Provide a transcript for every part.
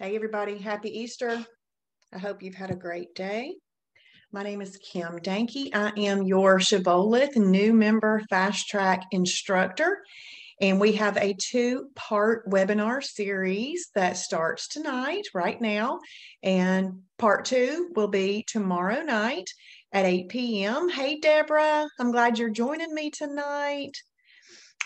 Hey, everybody. Happy Easter. I hope you've had a great day. My name is Kim Dahnke. I am your Shibboleth new member fast track instructor. And we have a two part webinar series that starts tonight, right now. And part two will be tomorrow night at 8 p.m. Hey, Deborah, I'm glad you're joining me tonight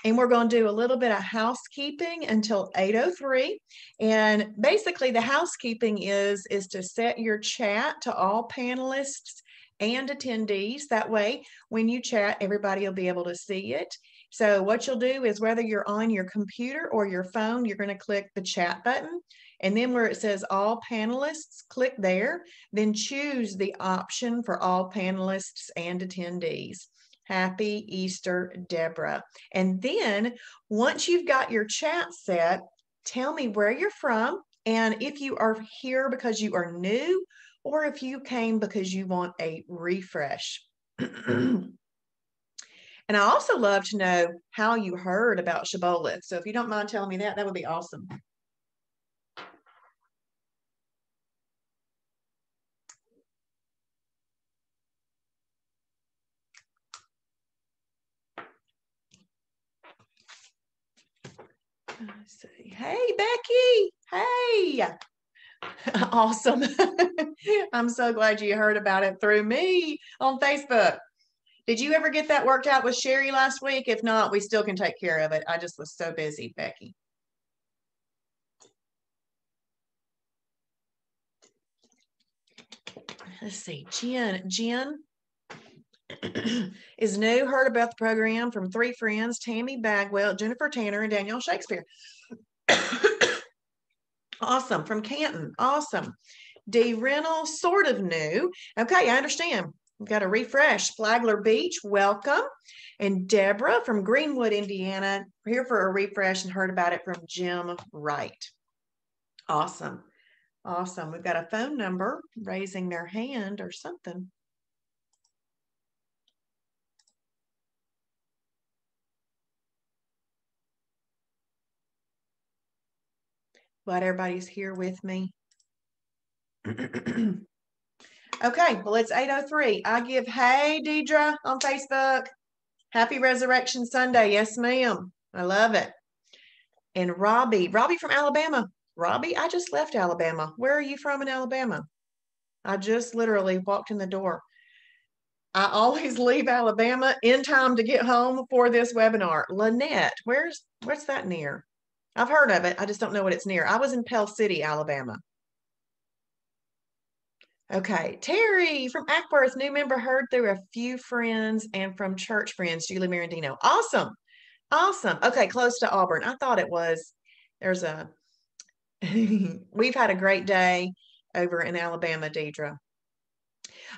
and we're going to do a little bit of housekeeping until 803 and basically the housekeeping is is to set your chat to all panelists and attendees. That way when you chat everybody will be able to see it. So what you'll do is whether you're on your computer or your phone you're going to click the chat button. And then where it says all panelists click there. Then choose the option for all panelists and attendees Happy Easter, Deborah. And then once you've got your chat set, tell me where you're from and if you are here because you are new or if you came because you want a refresh. and I also love to know how you heard about Shibboleth. So if you don't mind telling me that, that would be awesome. See. Hey, Becky. Hey. Awesome. I'm so glad you heard about it through me on Facebook. Did you ever get that worked out with Sherry last week? If not, we still can take care of it. I just was so busy, Becky. Let's see. Jen, Jen, is new, heard about the program from three friends Tammy Bagwell, Jennifer Tanner, and Danielle Shakespeare. awesome. From Canton. Awesome. D. Reynolds, sort of new. Okay, I understand. We've got a refresh. Flagler Beach, welcome. And Deborah from Greenwood, Indiana, here for a refresh and heard about it from Jim Wright. Awesome. Awesome. We've got a phone number raising their hand or something. Glad everybody's here with me. okay, well, it's 8.03. I give, hey, Deidre on Facebook. Happy Resurrection Sunday. Yes, ma'am. I love it. And Robbie, Robbie from Alabama. Robbie, I just left Alabama. Where are you from in Alabama? I just literally walked in the door. I always leave Alabama in time to get home for this webinar. Lynette, where's where's that near? I've heard of it. I just don't know what it's near. I was in Pell City, Alabama. Okay, Terry from Ackworth, new member heard through a few friends and from church friends, Julie Mirandino. Awesome. Awesome. Okay, close to Auburn. I thought it was. There's a, we've had a great day over in Alabama, Deidre.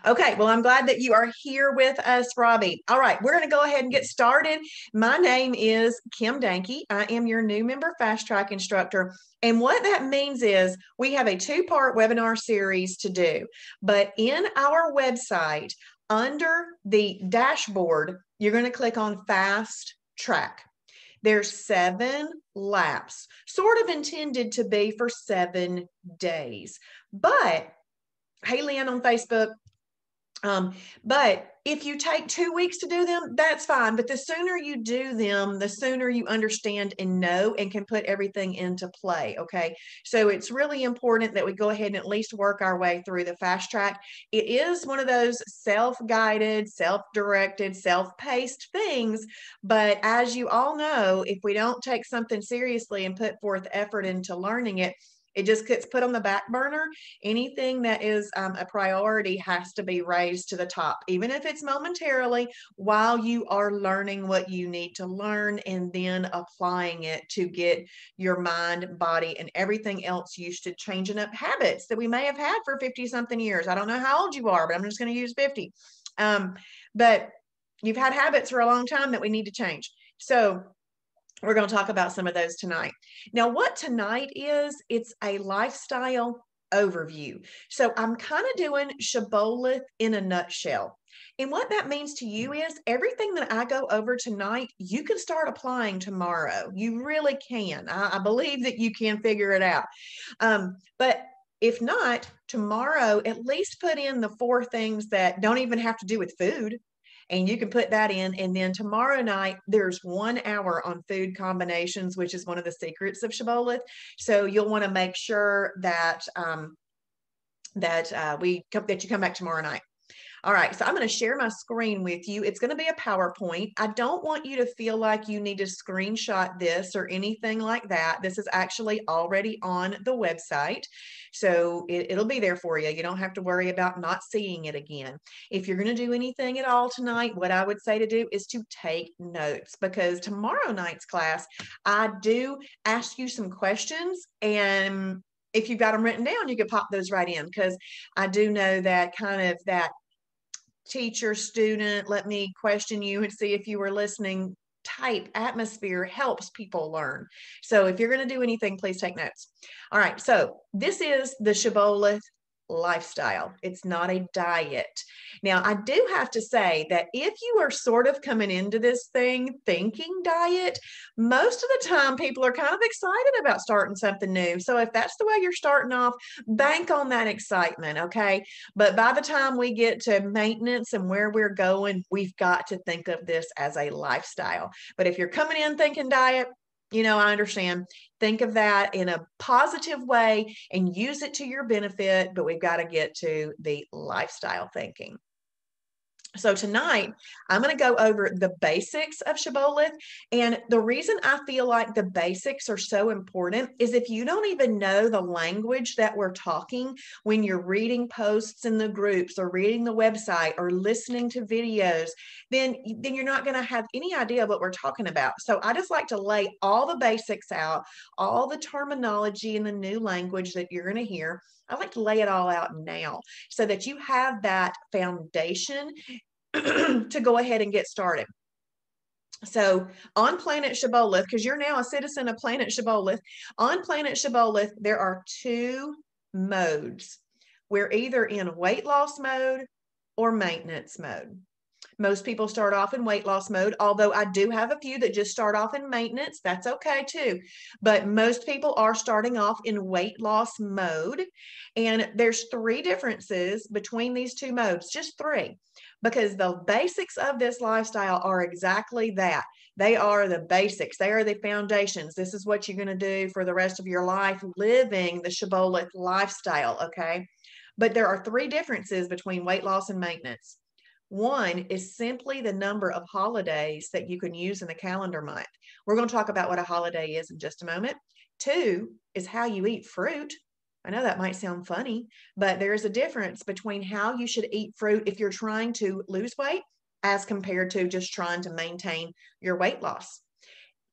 Okay, well, I'm glad that you are here with us, Robbie. All right, we're going to go ahead and get started. My name is Kim Dahnke. I am your new member fast track instructor. And what that means is we have a two part webinar series to do. But in our website, under the dashboard, you're going to click on fast track. There's seven laps, sort of intended to be for seven days. But hey, Lynn on Facebook, um, but if you take two weeks to do them, that's fine. But the sooner you do them, the sooner you understand and know and can put everything into play. Okay. So it's really important that we go ahead and at least work our way through the fast track. It is one of those self guided, self directed, self paced things. But as you all know, if we don't take something seriously and put forth effort into learning it, it just gets put on the back burner. Anything that is um, a priority has to be raised to the top, even if it's momentarily while you are learning what you need to learn and then applying it to get your mind, body, and everything else used to changing up habits that we may have had for 50 something years. I don't know how old you are, but I'm just going to use 50. Um, but you've had habits for a long time that we need to change. So we're going to talk about some of those tonight. Now, what tonight is, it's a lifestyle overview. So I'm kind of doing Shibboleth in a nutshell. And what that means to you is everything that I go over tonight, you can start applying tomorrow. You really can. I, I believe that you can figure it out. Um, but if not, tomorrow, at least put in the four things that don't even have to do with food and you can put that in. And then tomorrow night, there's one hour on food combinations, which is one of the secrets of Shibboleth. So you'll want to make sure that um, that uh, we that you come back tomorrow night. All right, so I'm going to share my screen with you. It's going to be a PowerPoint. I don't want you to feel like you need to screenshot this or anything like that. This is actually already on the website. So it, will be there for you. You don't have to worry about not seeing it again. If you're going to do anything at all tonight, what I would say to do is to take notes because tomorrow night's class, I do ask you some questions and if you've got them written down, you could pop those right in because I do know that kind of that teacher, student, let me question you and see if you were listening type atmosphere helps people learn. So if you're going to do anything, please take notes. All right. So this is the Shibboleth lifestyle. It's not a diet. Now, I do have to say that if you are sort of coming into this thing thinking diet, most of the time people are kind of excited about starting something new. So if that's the way you're starting off, bank on that excitement, okay? But by the time we get to maintenance and where we're going, we've got to think of this as a lifestyle. But if you're coming in thinking diet, you know, I understand. Think of that in a positive way and use it to your benefit, but we've got to get to the lifestyle thinking. So tonight, I'm going to go over the basics of Shibboleth. And the reason I feel like the basics are so important is if you don't even know the language that we're talking when you're reading posts in the groups or reading the website or listening to videos, then, then you're not going to have any idea what we're talking about. So I just like to lay all the basics out, all the terminology and the new language that you're going to hear. I like to lay it all out now so that you have that foundation to go ahead and get started. So on planet Shibboleth, because you're now a citizen of planet Shibboleth, on planet Shibboleth, there are two modes. We're either in weight loss mode or maintenance mode. Most people start off in weight loss mode, although I do have a few that just start off in maintenance. That's okay too. But most people are starting off in weight loss mode. And there's three differences between these two modes, just three, because the basics of this lifestyle are exactly that. They are the basics, they are the foundations. This is what you're going to do for the rest of your life, living the Shibboleth lifestyle. Okay. But there are three differences between weight loss and maintenance. One is simply the number of holidays that you can use in the calendar month. We're going to talk about what a holiday is in just a moment. Two is how you eat fruit. I know that might sound funny, but there's a difference between how you should eat fruit if you're trying to lose weight as compared to just trying to maintain your weight loss.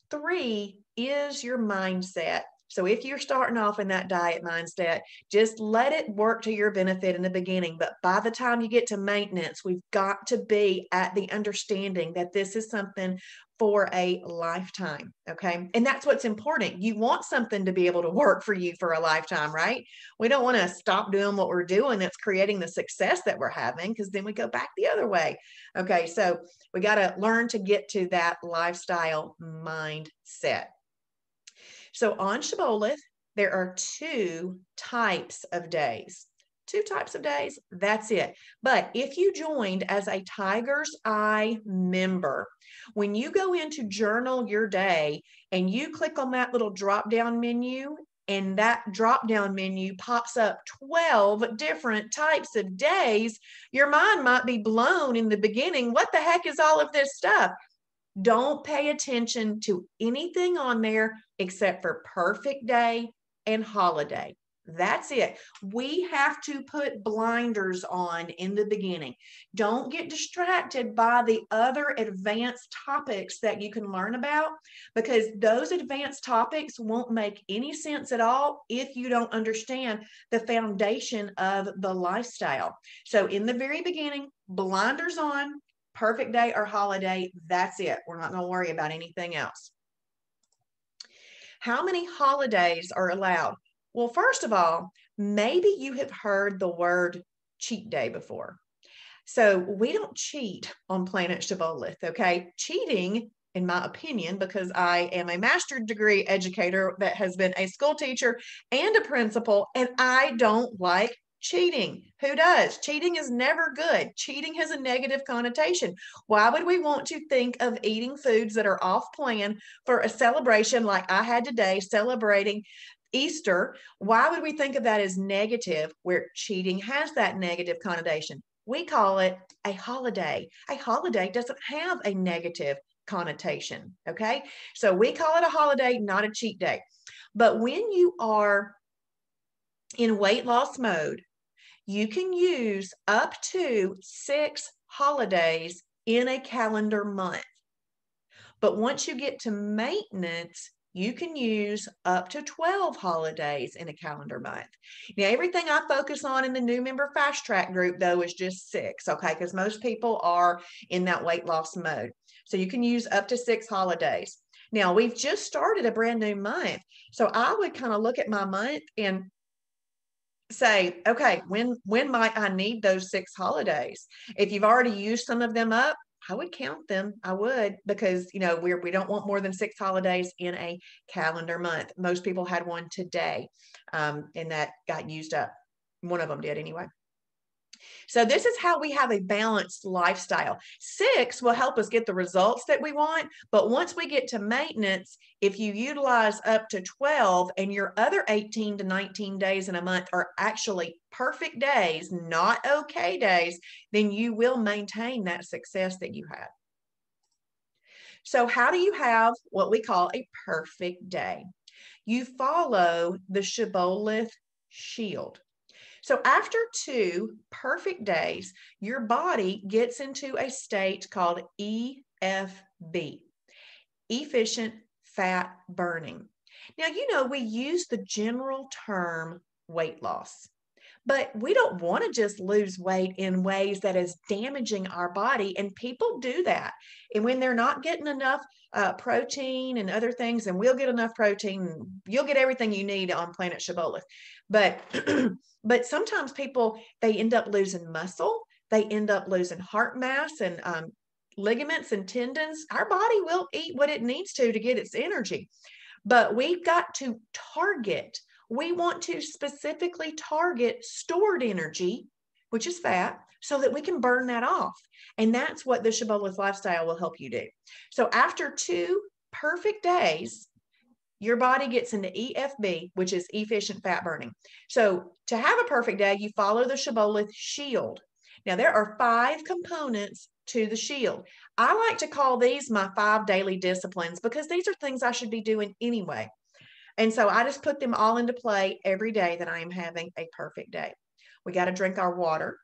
Three is your mindset. So if you're starting off in that diet mindset, just let it work to your benefit in the beginning. But by the time you get to maintenance, we've got to be at the understanding that this is something for a lifetime. Okay. And that's what's important. You want something to be able to work for you for a lifetime, right? We don't want to stop doing what we're doing that's creating the success that we're having because then we go back the other way. Okay. So we got to learn to get to that lifestyle mindset. So on Shibboleth, there are two types of days. Two types of days, that's it. But if you joined as a Tiger's Eye member, when you go into journal your day and you click on that little drop down menu, and that drop down menu pops up 12 different types of days, your mind might be blown in the beginning. What the heck is all of this stuff? Don't pay attention to anything on there except for perfect day and holiday. That's it. We have to put blinders on in the beginning. Don't get distracted by the other advanced topics that you can learn about because those advanced topics won't make any sense at all if you don't understand the foundation of the lifestyle. So, in the very beginning, blinders on, perfect day or holiday, that's it. We're not going to worry about anything else. How many holidays are allowed? Well, first of all, maybe you have heard the word cheat day before. So we don't cheat on Planet Shibboleth, okay? Cheating, in my opinion, because I am a master's degree educator that has been a school teacher and a principal, and I don't like cheating. Who does? Cheating is never good. Cheating has a negative connotation. Why would we want to think of eating foods that are off plan for a celebration like I had today, celebrating Easter? Why would we think of that as negative where cheating has that negative connotation? We call it a holiday. A holiday doesn't have a negative connotation. Okay. So we call it a holiday, not a cheat day. But when you are in weight loss mode, you can use up to six holidays in a calendar month. But once you get to maintenance, you can use up to 12 holidays in a calendar month. Now, everything I focus on in the new member fast track group, though, is just six, okay? Because most people are in that weight loss mode. So you can use up to six holidays. Now, we've just started a brand new month. So I would kind of look at my month and say, okay, when when might I need those six holidays? If you've already used some of them up, I would count them. I would because you know we're we don't want more than six holidays in a calendar month. Most people had one today, um, and that got used up. One of them did anyway. So this is how we have a balanced lifestyle. Six will help us get the results that we want. But once we get to maintenance, if you utilize up to 12 and your other 18 to 19 days in a month are actually perfect days, not okay days, then you will maintain that success that you had. So how do you have what we call a perfect day? You follow the Shibboleth shield. So after two perfect days, your body gets into a state called EFB, efficient fat burning. Now, you know, we use the general term weight loss. But we don't want to just lose weight in ways that is damaging our body. And people do that. And when they're not getting enough uh, protein and other things, and we'll get enough protein, you'll get everything you need on Planet Shibboleth. But but sometimes people they end up losing muscle, they end up losing heart mass and um, ligaments and tendons. Our body will eat what it needs to to get its energy. But we've got to target we want to specifically target stored energy, which is fat, so that we can burn that off. And that's what the Shibboleth lifestyle will help you do. So after two perfect days, your body gets into EFB, which is efficient fat burning. So to have a perfect day, you follow the Shibboleth shield. Now, there are five components to the shield. I like to call these my five daily disciplines because these are things I should be doing anyway. And so I just put them all into play every day that I am having a perfect day. We got to drink our water.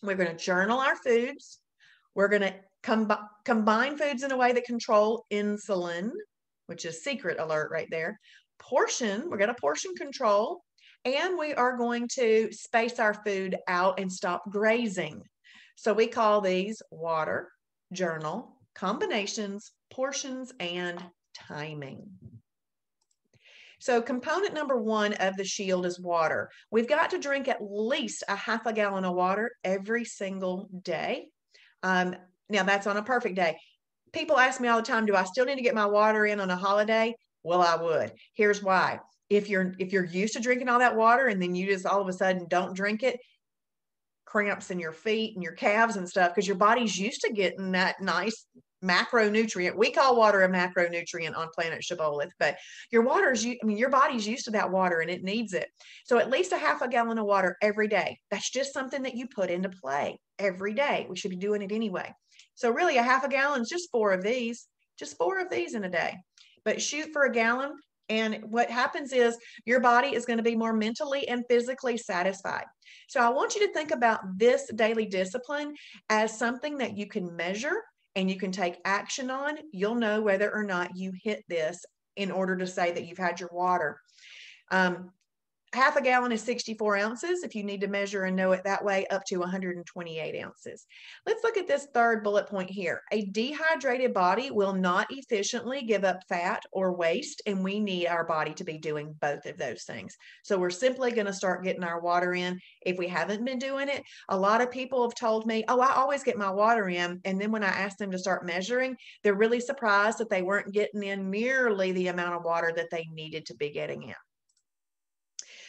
We're going to journal our foods. We're going to com- combine foods in a way that control insulin, which is secret alert right there. Portion, we're going to portion control. And we are going to space our food out and stop grazing. So we call these water, journal, combinations, portions, and timing. So, component number one of the shield is water. We've got to drink at least a half a gallon of water every single day. Um, now, that's on a perfect day. People ask me all the time, do I still need to get my water in on a holiday? Well, I would. Here's why. If you're if you're used to drinking all that water and then you just all of a sudden don't drink it, cramps in your feet and your calves and stuff because your body's used to getting that nice macronutrient. We call water a macronutrient on planet Shibboleth, but your water's, I mean, your body's used to that water and it needs it. So at least a half a gallon of water every day. That's just something that you put into play every day. We should be doing it anyway. So really a half a gallon is just four of these, just four of these in a day. But shoot for a gallon. And what happens is your body is going to be more mentally and physically satisfied. So I want you to think about this daily discipline as something that you can measure and you can take action on, you'll know whether or not you hit this in order to say that you've had your water. Um, half a gallon is 64 ounces. If you need to measure and know it that way, up to 128 ounces. Let's look at this third bullet point here. A dehydrated body will not efficiently give up fat or waste, and we need our body to be doing both of those things. So we're simply going to start getting our water in. If we haven't been doing it, a lot of people have told me, oh, I always get my water in. And then when I ask them to start measuring, they're really surprised that they weren't getting in nearly the amount of water that they needed to be getting in.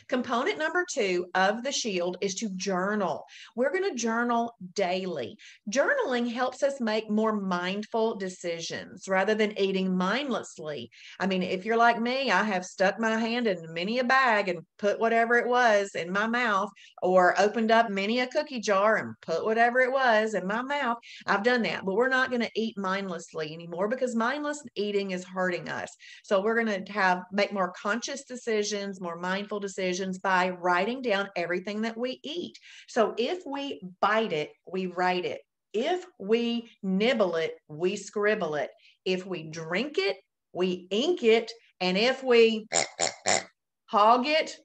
Component number two of the shield is to journal. We're going to journal daily. Journaling helps us make more mindful decisions rather than eating mindlessly. I mean, if you're like me, I have stuck my hand in many a bag and put whatever it was in my mouth, or opened up many a cookie jar and put whatever it was in my mouth. I've done that, but we're not going to eat mindlessly anymore because mindless eating is hurting us. So we're going to have make more conscious decisions, more mindful decisions decisions by writing down everything that we eat. So if we bite it, we write it. If we nibble it, we scribble it. If we drink it, we ink it. And if we hog it,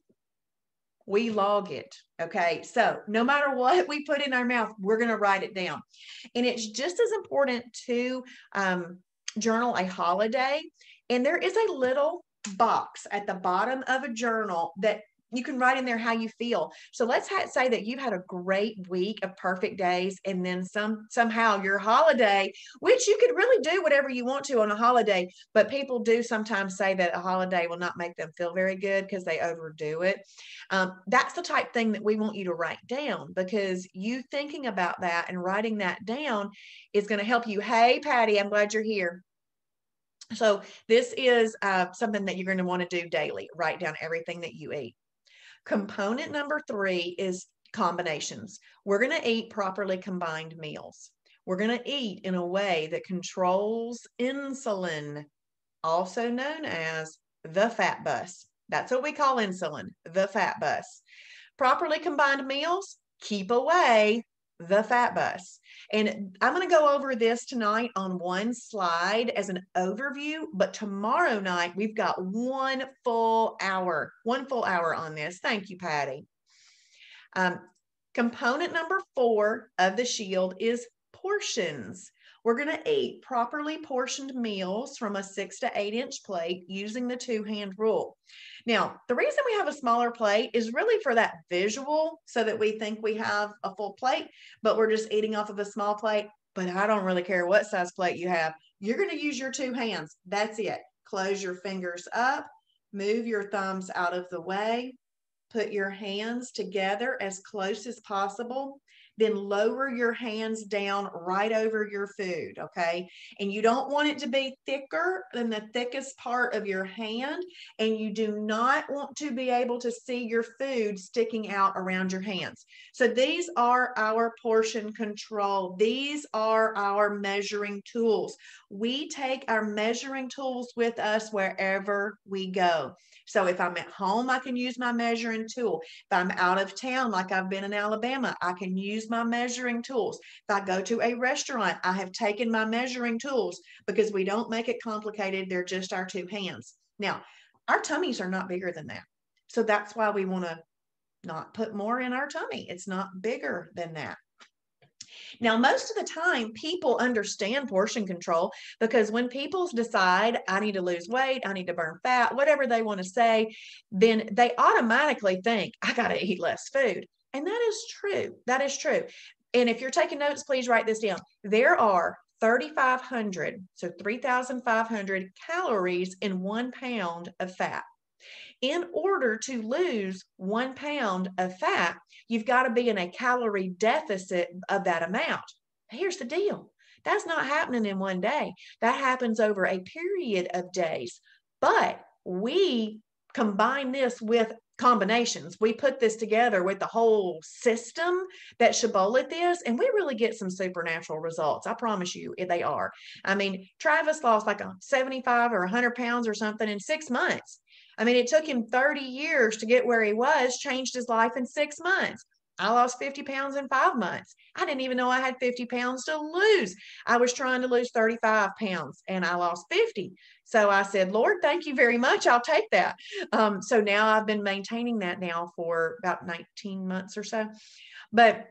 we log it. Okay. So no matter what we put in our mouth, we're going to write it down. And it's just as important to um, journal a holiday. And there is a little box at the bottom of a journal that you can write in there how you feel. So let's ha- say that you've had a great week of perfect days, and then some somehow your holiday, which you could really do whatever you want to on a holiday, but people do sometimes say that a holiday will not make them feel very good because they overdo it. Um, that's the type thing that we want you to write down because you thinking about that and writing that down is going to help you. Hey, Patty, I'm glad you're here. So this is uh, something that you're going to want to do daily. Write down everything that you eat. Component number three is combinations. We're going to eat properly combined meals. We're going to eat in a way that controls insulin, also known as the fat bus. That's what we call insulin, the fat bus. Properly combined meals keep away the fat bus. And I'm going to go over this tonight on one slide as an overview, but tomorrow night we've got one full hour, one full hour on this. Thank you, Patty. Um, component number four of the shield is portions. We're going to eat properly portioned meals from a six to eight inch plate using the two hand rule. Now, the reason we have a smaller plate is really for that visual so that we think we have a full plate, but we're just eating off of a small plate. But I don't really care what size plate you have. You're going to use your two hands. That's it. Close your fingers up, move your thumbs out of the way, put your hands together as close as possible then lower your hands down right over your food, okay? And you don't want it to be thicker than the thickest part of your hand, and you do not want to be able to see your food sticking out around your hands. So these are our portion control. These are our measuring tools. We take our measuring tools with us wherever we go. So if I'm at home, I can use my measuring tool. If I'm out of town, like I've been in Alabama, I can use my measuring tools. If I go to a restaurant, I have taken my measuring tools because we don't make it complicated. They're just our two hands. Now, our tummies are not bigger than that. So that's why we want to not put more in our tummy. It's not bigger than that. Now, most of the time, people understand portion control because when people decide, I need to lose weight, I need to burn fat, whatever they want to say, then they automatically think, I got to eat less food. And that is true. That is true. And if you're taking notes, please write this down. There are 3,500, so 3,500 calories in one pound of fat in order to lose one pound of fat, you've got to be in a calorie deficit of that amount. Here's the deal that's not happening in one day, that happens over a period of days. But we combine this with combinations. We put this together with the whole system that Shibboleth is, and we really get some supernatural results. I promise you, they are. I mean, Travis lost like a 75 or 100 pounds or something in six months. I mean, it took him 30 years to get where he was, changed his life in six months. I lost 50 pounds in five months. I didn't even know I had 50 pounds to lose. I was trying to lose 35 pounds and I lost 50. So I said, Lord, thank you very much. I'll take that. Um, so now I've been maintaining that now for about 19 months or so. But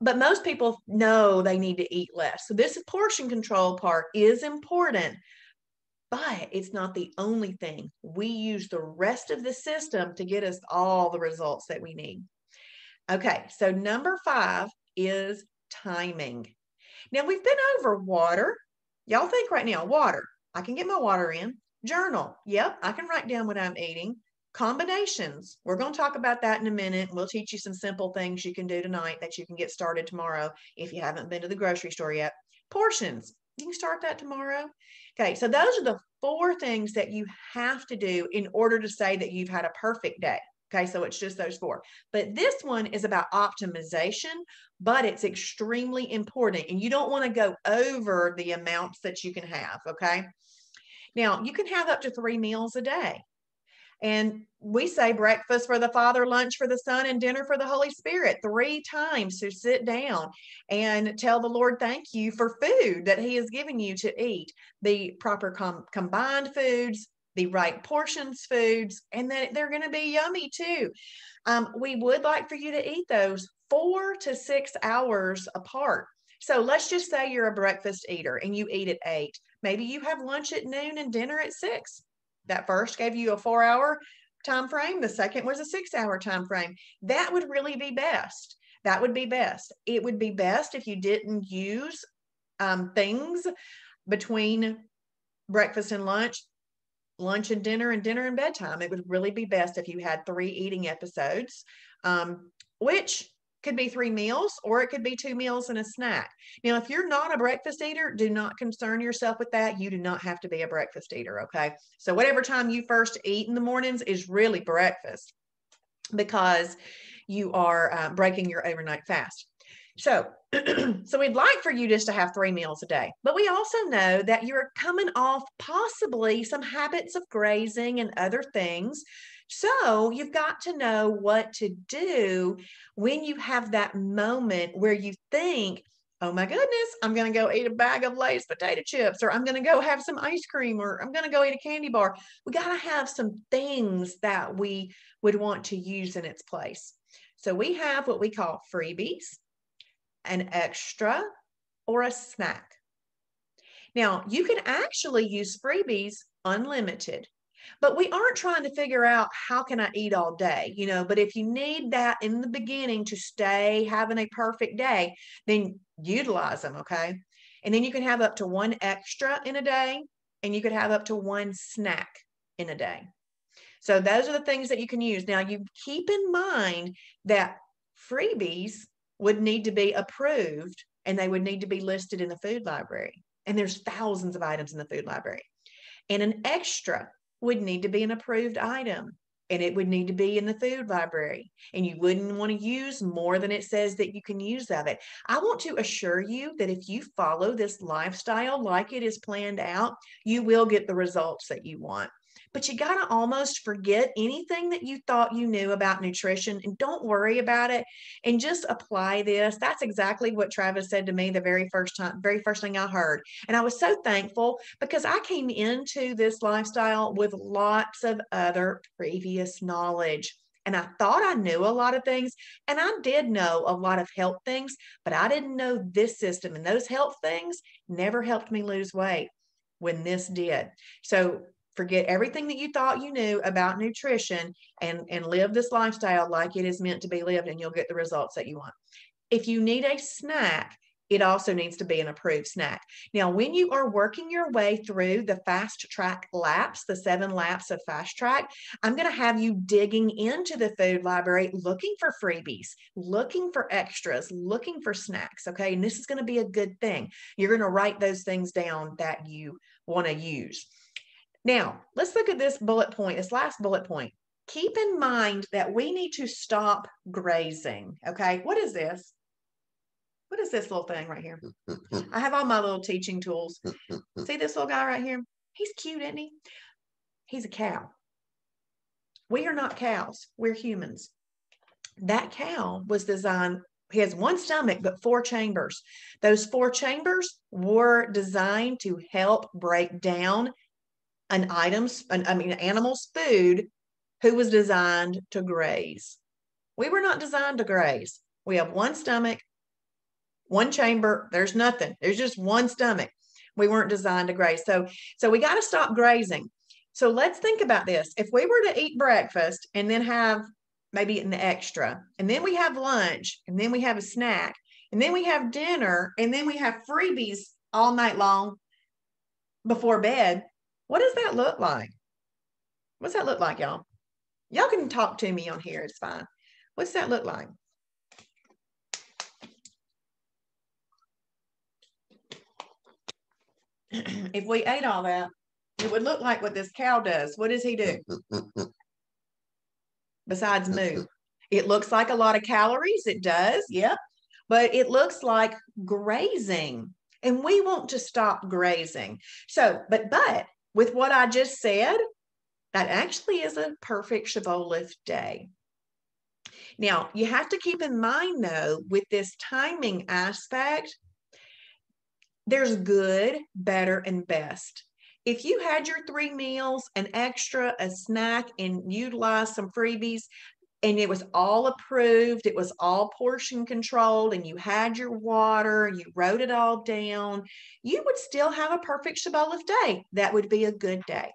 but most people know they need to eat less. So this portion control part is important, but it's not the only thing. We use the rest of the system to get us all the results that we need. Okay, so number five is timing. Now we've been over water. Y'all think right now, water. I can get my water in. Journal. Yep, I can write down what I'm eating. Combinations. We're going to talk about that in a minute. We'll teach you some simple things you can do tonight that you can get started tomorrow if you haven't been to the grocery store yet. Portions. You can start that tomorrow. Okay, so those are the four things that you have to do in order to say that you've had a perfect day. Okay, so it's just those four. But this one is about optimization, but it's extremely important. And you don't want to go over the amounts that you can have. Okay. Now, you can have up to three meals a day. And we say breakfast for the Father, lunch for the Son, and dinner for the Holy Spirit three times to sit down and tell the Lord thank you for food that He has given you to eat, the proper com- combined foods, the right portions foods, and that they're going to be yummy too. Um, we would like for you to eat those four to six hours apart. So let's just say you're a breakfast eater and you eat at eight. Maybe you have lunch at noon and dinner at six. That first gave you a four hour time frame. The second was a six hour time frame. That would really be best. That would be best. It would be best if you didn't use um, things between breakfast and lunch lunch and dinner and dinner and bedtime. It would really be best if you had three eating episodes, um, which could be three meals or it could be two meals and a snack. Now, if you're not a breakfast eater, do not concern yourself with that. You do not have to be a breakfast eater. Okay. So, whatever time you first eat in the mornings is really breakfast because you are uh, breaking your overnight fast. So, so we'd like for you just to have three meals a day, but we also know that you're coming off possibly some habits of grazing and other things. So you've got to know what to do when you have that moment where you think, oh my goodness, I'm going to go eat a bag of Lay's potato chips, or I'm going to go have some ice cream, or I'm going to go eat a candy bar. We got to have some things that we would want to use in its place. So we have what we call freebies an extra, or a snack. Now, you can actually use freebies unlimited, but we aren't trying to figure out how can I eat all day, you know, but if you need that in the beginning to stay having a perfect day, then utilize them, okay? And then you can have up to one extra in a day and you could have up to one snack in a day. So those are the things that you can use. Now you keep in mind that freebies would need to be approved and they would need to be listed in the food library. And there's thousands of items in the food library. And an extra would need to be an approved item and it would need to be in the food library. And you wouldn't want to use more than it says that you can use of it. I want to assure you that if you follow this lifestyle like it is planned out, you will get the results that you want but you got to almost forget anything that you thought you knew about nutrition and don't worry about it and just apply this. That's exactly what Travis said to me the very first time, very first thing I heard. And I was so thankful because I came into this lifestyle with lots of other previous knowledge. And I thought I knew a lot of things, and I did know a lot of health things, but I didn't know this system. And those health things never helped me lose weight when this did. So forget everything that you thought you knew about nutrition and and live this lifestyle like it is meant to be lived and you'll get the results that you want if you need a snack it also needs to be an approved snack. Now, when you are working your way through the fast track laps, the seven laps of fast track, I'm going to have you digging into the food library, looking for freebies, looking for extras, looking for snacks. Okay. And this is going to be a good thing. You're going to write those things down that you want to use. Now, let's look at this bullet point, this last bullet point. Keep in mind that we need to stop grazing. Okay, what is this? What is this little thing right here? I have all my little teaching tools. See this little guy right here? He's cute, isn't he? He's a cow. We are not cows, we're humans. that cow was designed he has one stomach but four chambers those four chambers were designed to help break down an item's an, i mean an animal's food who was designed to graze. We were not designed to graze. We have one stomach one chamber there's nothing. There's just one stomach. We weren't designed to graze. So so we got to stop grazing. So let's think about this. If we were to eat breakfast and then have maybe an extra. And then we have lunch, and then we have a snack, and then we have dinner, and then we have freebies all night long before bed. What does that look like? What's that look like, y'all? Y'all can talk to me on here, it's fine. What's that look like? if we ate all that, it would look like what this cow does. What does he do? besides move. It looks like a lot of calories. It does. Yep. But it looks like grazing. And we want to stop grazing. So, but, but with what I just said, that actually is a perfect Shibboleth day. Now, you have to keep in mind, though, with this timing aspect, there's good, better, and best if you had your three meals, an extra, a snack, and utilized some freebies, and it was all approved, it was all portion controlled, and you had your water, you wrote it all down, you would still have a perfect Shibboleth day. That would be a good day.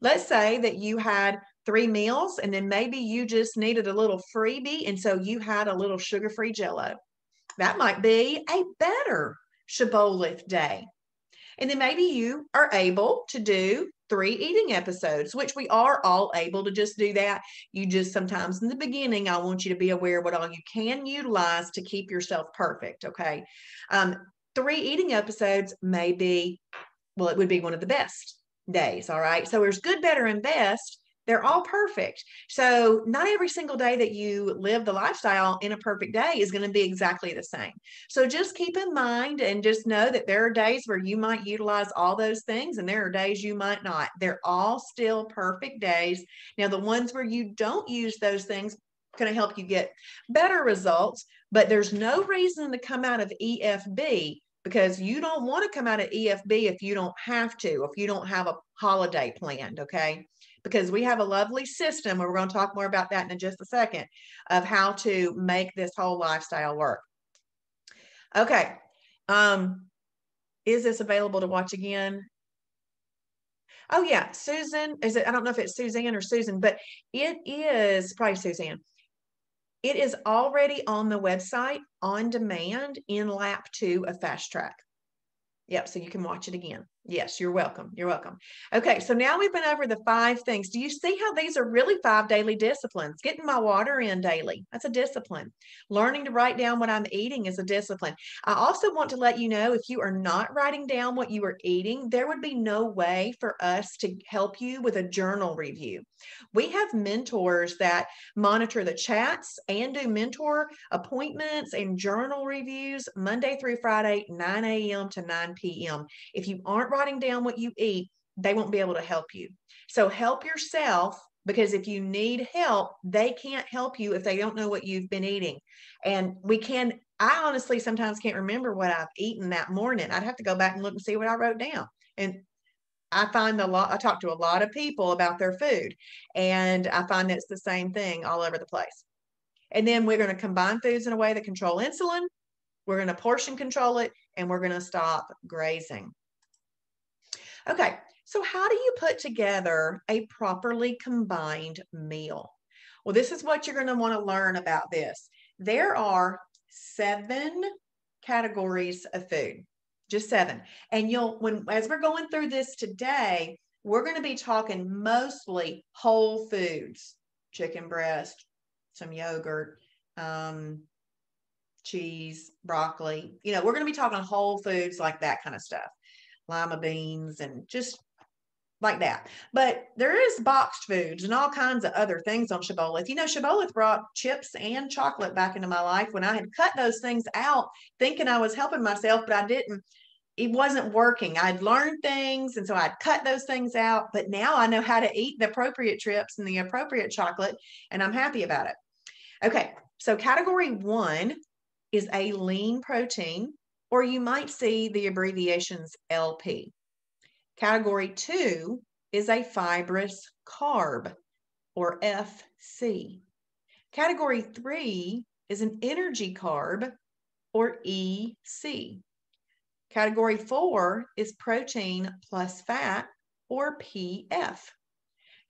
Let's say that you had three meals, and then maybe you just needed a little freebie, and so you had a little sugar free jello. That might be a better Shibboleth day. And then maybe you are able to do three eating episodes, which we are all able to just do that. You just sometimes in the beginning, I want you to be aware what all you can utilize to keep yourself perfect. Okay. Um, three eating episodes may be, well, it would be one of the best days. All right. So there's good, better, and best. They're all perfect. So, not every single day that you live the lifestyle in a perfect day is going to be exactly the same. So, just keep in mind and just know that there are days where you might utilize all those things and there are days you might not. They're all still perfect days. Now, the ones where you don't use those things going to help you get better results, but there's no reason to come out of EFB because you don't want to come out of EFB if you don't have to, if you don't have a holiday planned, okay? Because we have a lovely system, we're going to talk more about that in just a second, of how to make this whole lifestyle work. Okay. Um, is this available to watch again? Oh yeah, Susan, is it? I don't know if it's Suzanne or Susan, but it is probably Suzanne. It is already on the website on demand in lap two of Fast Track. Yep, so you can watch it again. Yes, you're welcome. You're welcome. Okay, so now we've been over the five things. Do you see how these are really five daily disciplines? Getting my water in daily, that's a discipline. Learning to write down what I'm eating is a discipline. I also want to let you know if you are not writing down what you are eating, there would be no way for us to help you with a journal review. We have mentors that monitor the chats and do mentor appointments and journal reviews Monday through Friday, 9 a.m. to 9 p.m. If you aren't writing down what you eat, they won't be able to help you. So help yourself because if you need help, they can't help you if they don't know what you've been eating. And we can, I honestly sometimes can't remember what I've eaten that morning. I'd have to go back and look and see what I wrote down. And I find a lot, I talk to a lot of people about their food, and I find it's the same thing all over the place. And then we're going to combine foods in a way that control insulin. We're going to portion control it, and we're going to stop grazing. Okay, so how do you put together a properly combined meal? Well, this is what you're going to want to learn about this. There are seven categories of food, just seven. And you'll, when as we're going through this today, we're going to be talking mostly whole foods, chicken breast, some yogurt, um, cheese, broccoli. You know, we're going to be talking whole foods like that kind of stuff lima beans and just like that. But there is boxed foods and all kinds of other things on Shibboleth. You know, Shibboleth brought chips and chocolate back into my life when I had cut those things out thinking I was helping myself, but I didn't. It wasn't working. I'd learned things and so I'd cut those things out, but now I know how to eat the appropriate chips and the appropriate chocolate and I'm happy about it. Okay, so category one is a lean protein, or you might see the abbreviations LP. Category two is a fibrous carb, or FC. Category three is an energy carb, or EC. Category four is protein plus fat, or PF.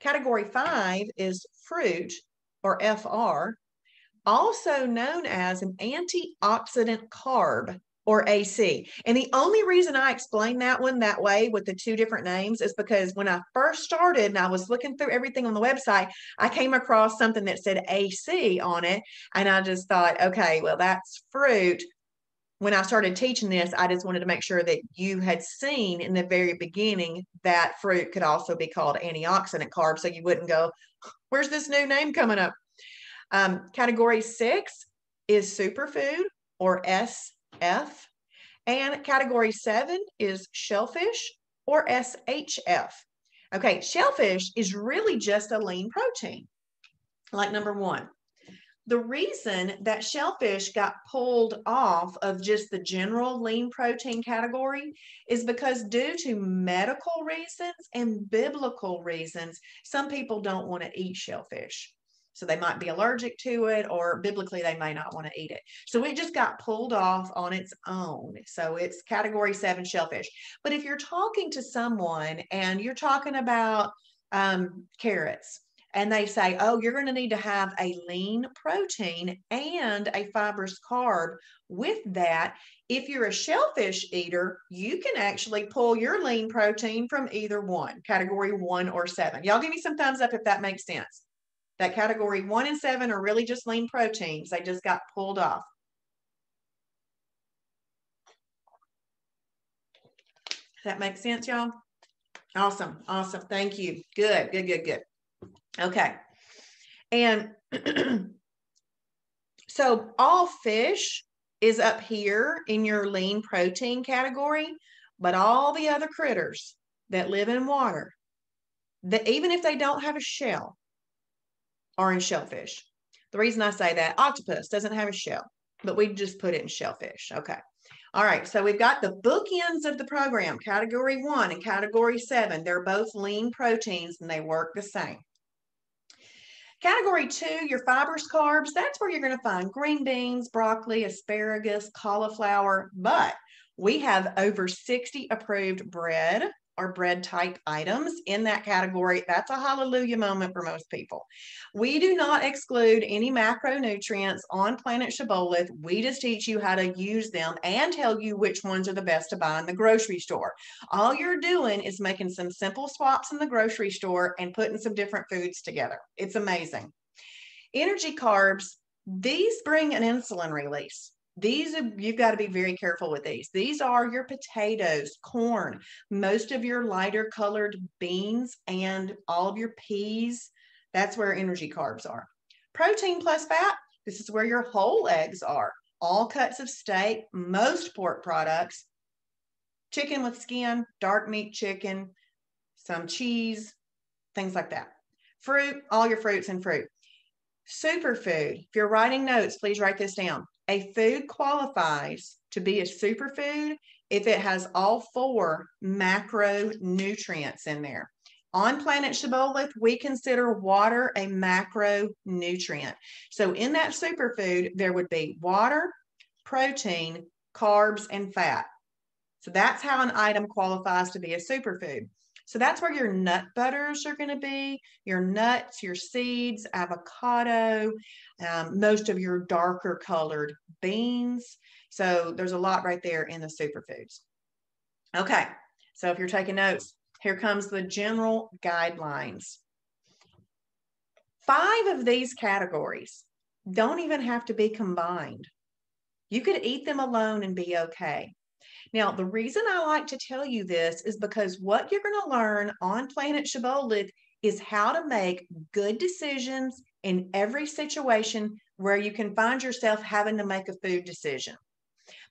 Category five is fruit, or FR, also known as an antioxidant carb, or AC. And the only reason I explained that one that way with the two different names is because when I first started and I was looking through everything on the website, I came across something that said AC on it. And I just thought, okay, well, that's fruit. When I started teaching this, I just wanted to make sure that you had seen in the very beginning that fruit could also be called antioxidant carb. So you wouldn't go, where's this new name coming up? Um, category six is superfood or S F. And category seven is shellfish or SHF. Okay, shellfish is really just a lean protein, like number one. The reason that shellfish got pulled off of just the general lean protein category is because, due to medical reasons and biblical reasons, some people don't want to eat shellfish. So they might be allergic to it, or biblically, they may not want to eat it. So it just got pulled off on its own. So it's category seven shellfish. But if you're talking to someone and you're talking about um, carrots, and they say, oh, you're going to need to have a lean protein and a fibrous carb with that. If you're a shellfish eater, you can actually pull your lean protein from either one, category one or seven. Y'all give me some thumbs up if that makes sense. That category one and seven are really just lean proteins. They just got pulled off. That makes sense, y'all? Awesome. Awesome. Thank you. Good, good, good, good. Okay. And so all fish is up here in your lean protein category, but all the other critters that live in water, that even if they don't have a shell, in shellfish. The reason I say that, octopus doesn't have a shell, but we just put it in shellfish. Okay. All right, so we've got the bookends of the program, category one and category seven. They're both lean proteins and they work the same. Category two, your fibrous carbs, that's where you're going to find green beans, broccoli, asparagus, cauliflower, but we have over 60 approved bread, or bread type items in that category. That's a hallelujah moment for most people. We do not exclude any macronutrients on Planet Shibboleth. We just teach you how to use them and tell you which ones are the best to buy in the grocery store. All you're doing is making some simple swaps in the grocery store and putting some different foods together. It's amazing. Energy carbs, these bring an insulin release. These are, you've got to be very careful with these. These are your potatoes, corn, most of your lighter colored beans, and all of your peas. That's where energy carbs are. Protein plus fat, this is where your whole eggs are. All cuts of steak, most pork products, chicken with skin, dark meat chicken, some cheese, things like that. Fruit, all your fruits and fruit. Superfood, if you're writing notes, please write this down. A food qualifies to be a superfood if it has all four macronutrients in there. On planet Shibboleth, we consider water a macronutrient. So in that superfood, there would be water, protein, carbs, and fat. So that's how an item qualifies to be a superfood. So that's where your nut butters are going to be, your nuts, your seeds, avocado, um, most of your darker colored beans. So there's a lot right there in the superfoods. Okay, so if you're taking notes, here comes the general guidelines. Five of these categories don't even have to be combined. You could eat them alone and be okay. Now, the reason I like to tell you this is because what you're going to learn on Planet Shibboleth is how to make good decisions in every situation where you can find yourself having to make a food decision.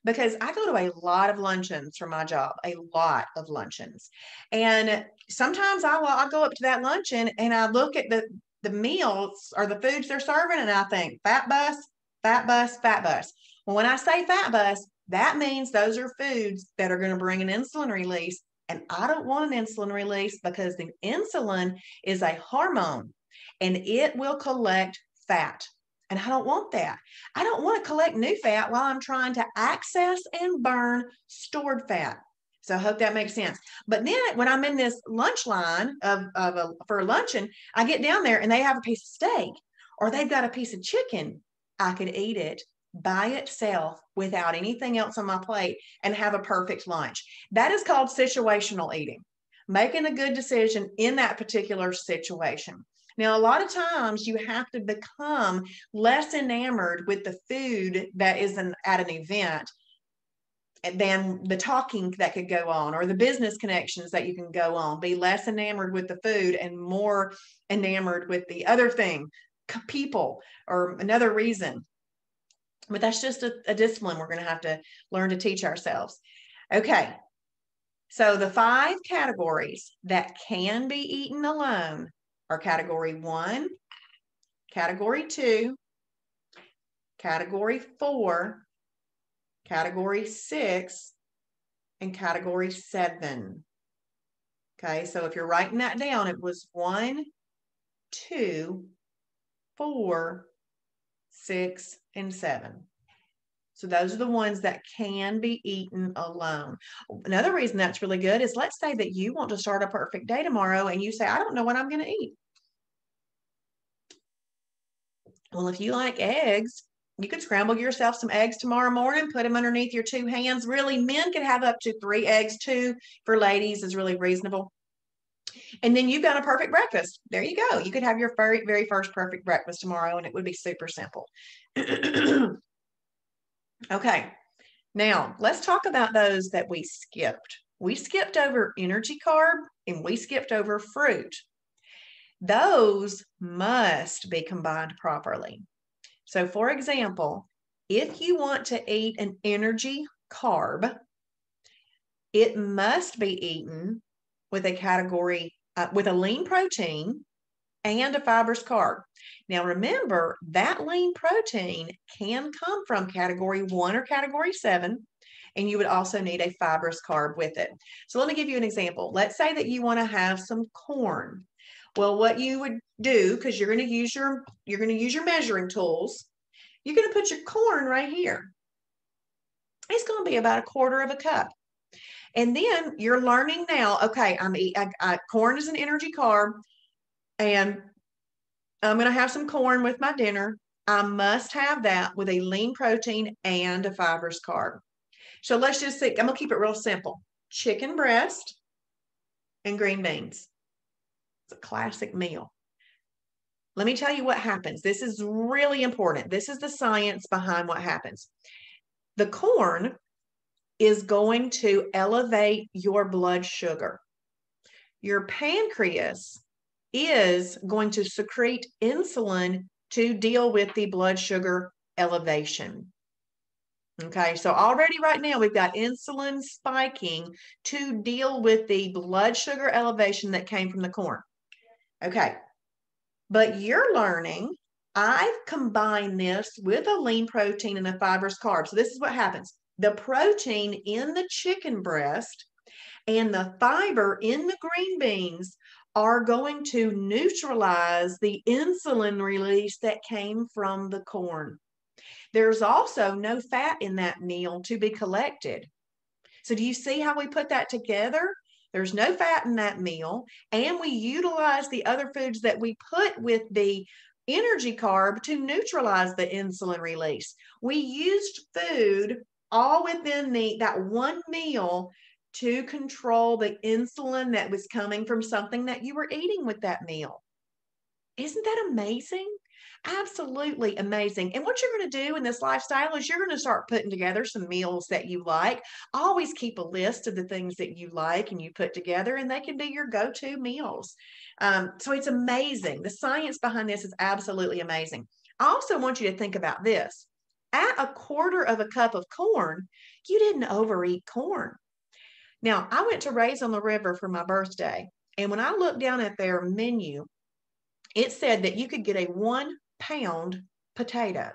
Because I go to a lot of luncheons for my job, a lot of luncheons. And sometimes I, will I go up to that luncheon and I look at the the meals or the foods they're serving, and I think fat bus, fat bus, fat bus. Well, when I say fat bus, that means those are foods that are going to bring an insulin release. And I don't want an insulin release because the insulin is a hormone and it will collect fat. And I don't want that. I don't want to collect new fat while I'm trying to access and burn stored fat. So I hope that makes sense. But then when I'm in this lunch line of, of a, for a luncheon, I get down there and they have a piece of steak or they've got a piece of chicken. I could eat it by itself without anything else on my plate and have a perfect lunch. That is called situational eating, making a good decision in that particular situation. Now, a lot of times you have to become less enamored with the food that is an, at an event than the talking that could go on or the business connections that you can go on. Be less enamored with the food and more enamored with the other thing, people, or another reason. But that's just a, a discipline we're going to have to learn to teach ourselves. Okay. So the five categories that can be eaten alone are category one, category two, category four, category six, and category seven. Okay, so if you're writing that down, it was one, two, four, six, and seven. So those are the ones that can be eaten alone. Another reason that's really good is let's say that you want to start a perfect day tomorrow and you say, I don't know what I'm going to eat. Well, if you like eggs, you could scramble yourself some eggs tomorrow morning, put them underneath your two hands. Really, men can have up to three eggs. Two for ladies is really reasonable. And then you've got a perfect breakfast. There you go. You could have your very, very first perfect breakfast tomorrow, and it would be super simple. okay. Now, let's talk about those that we skipped. We skipped over energy carb and we skipped over fruit. Those must be combined properly. So, for example, if you want to eat an energy carb, it must be eaten with a category uh, with a lean protein and a fibrous carb. Now, remember that lean protein can come from category one or category seven, and you would also need a fibrous carb with it. So, let me give you an example. Let's say that you want to have some corn. Well, what you would do, because you're going to use your you're going to use your measuring tools, you're going to put your corn right here. It's going to be about a quarter of a cup. And then you're learning now, okay, I'm eat, I, I, corn is an energy carb, and I'm going to have some corn with my dinner. I must have that with a lean protein and a fibrous carb. So let's just think, I'm going to keep it real simple chicken breast and green beans. It's a classic meal. Let me tell you what happens. This is really important. This is the science behind what happens. The corn is going to elevate your blood sugar. Your pancreas is going to secrete insulin to deal with the blood sugar elevation. Okay, so already right now we've got insulin spiking to deal with the blood sugar elevation that came from the corn. Okay. But you're learning, I've combined this with a lean protein and a fibrous carb. So this is what happens. The protein in the chicken breast and the fiber in the green beans are going to neutralize the insulin release that came from the corn. There's also no fat in that meal to be collected. So, do you see how we put that together? There's no fat in that meal. And we utilize the other foods that we put with the energy carb to neutralize the insulin release. We used food all within the that one meal to control the insulin that was coming from something that you were eating with that meal. Isn't that amazing? absolutely amazing. And what you're going to do in this lifestyle is you're going to start putting together some meals that you like. Always keep a list of the things that you like and you put together, and they can be your go to meals. Um, so it's amazing. The science behind this is absolutely amazing. I also want you to think about this at a quarter of a cup of corn, you didn't overeat corn. Now, I went to Ray's on the River for my birthday, and when I looked down at their menu, it said that you could get a one pound potato.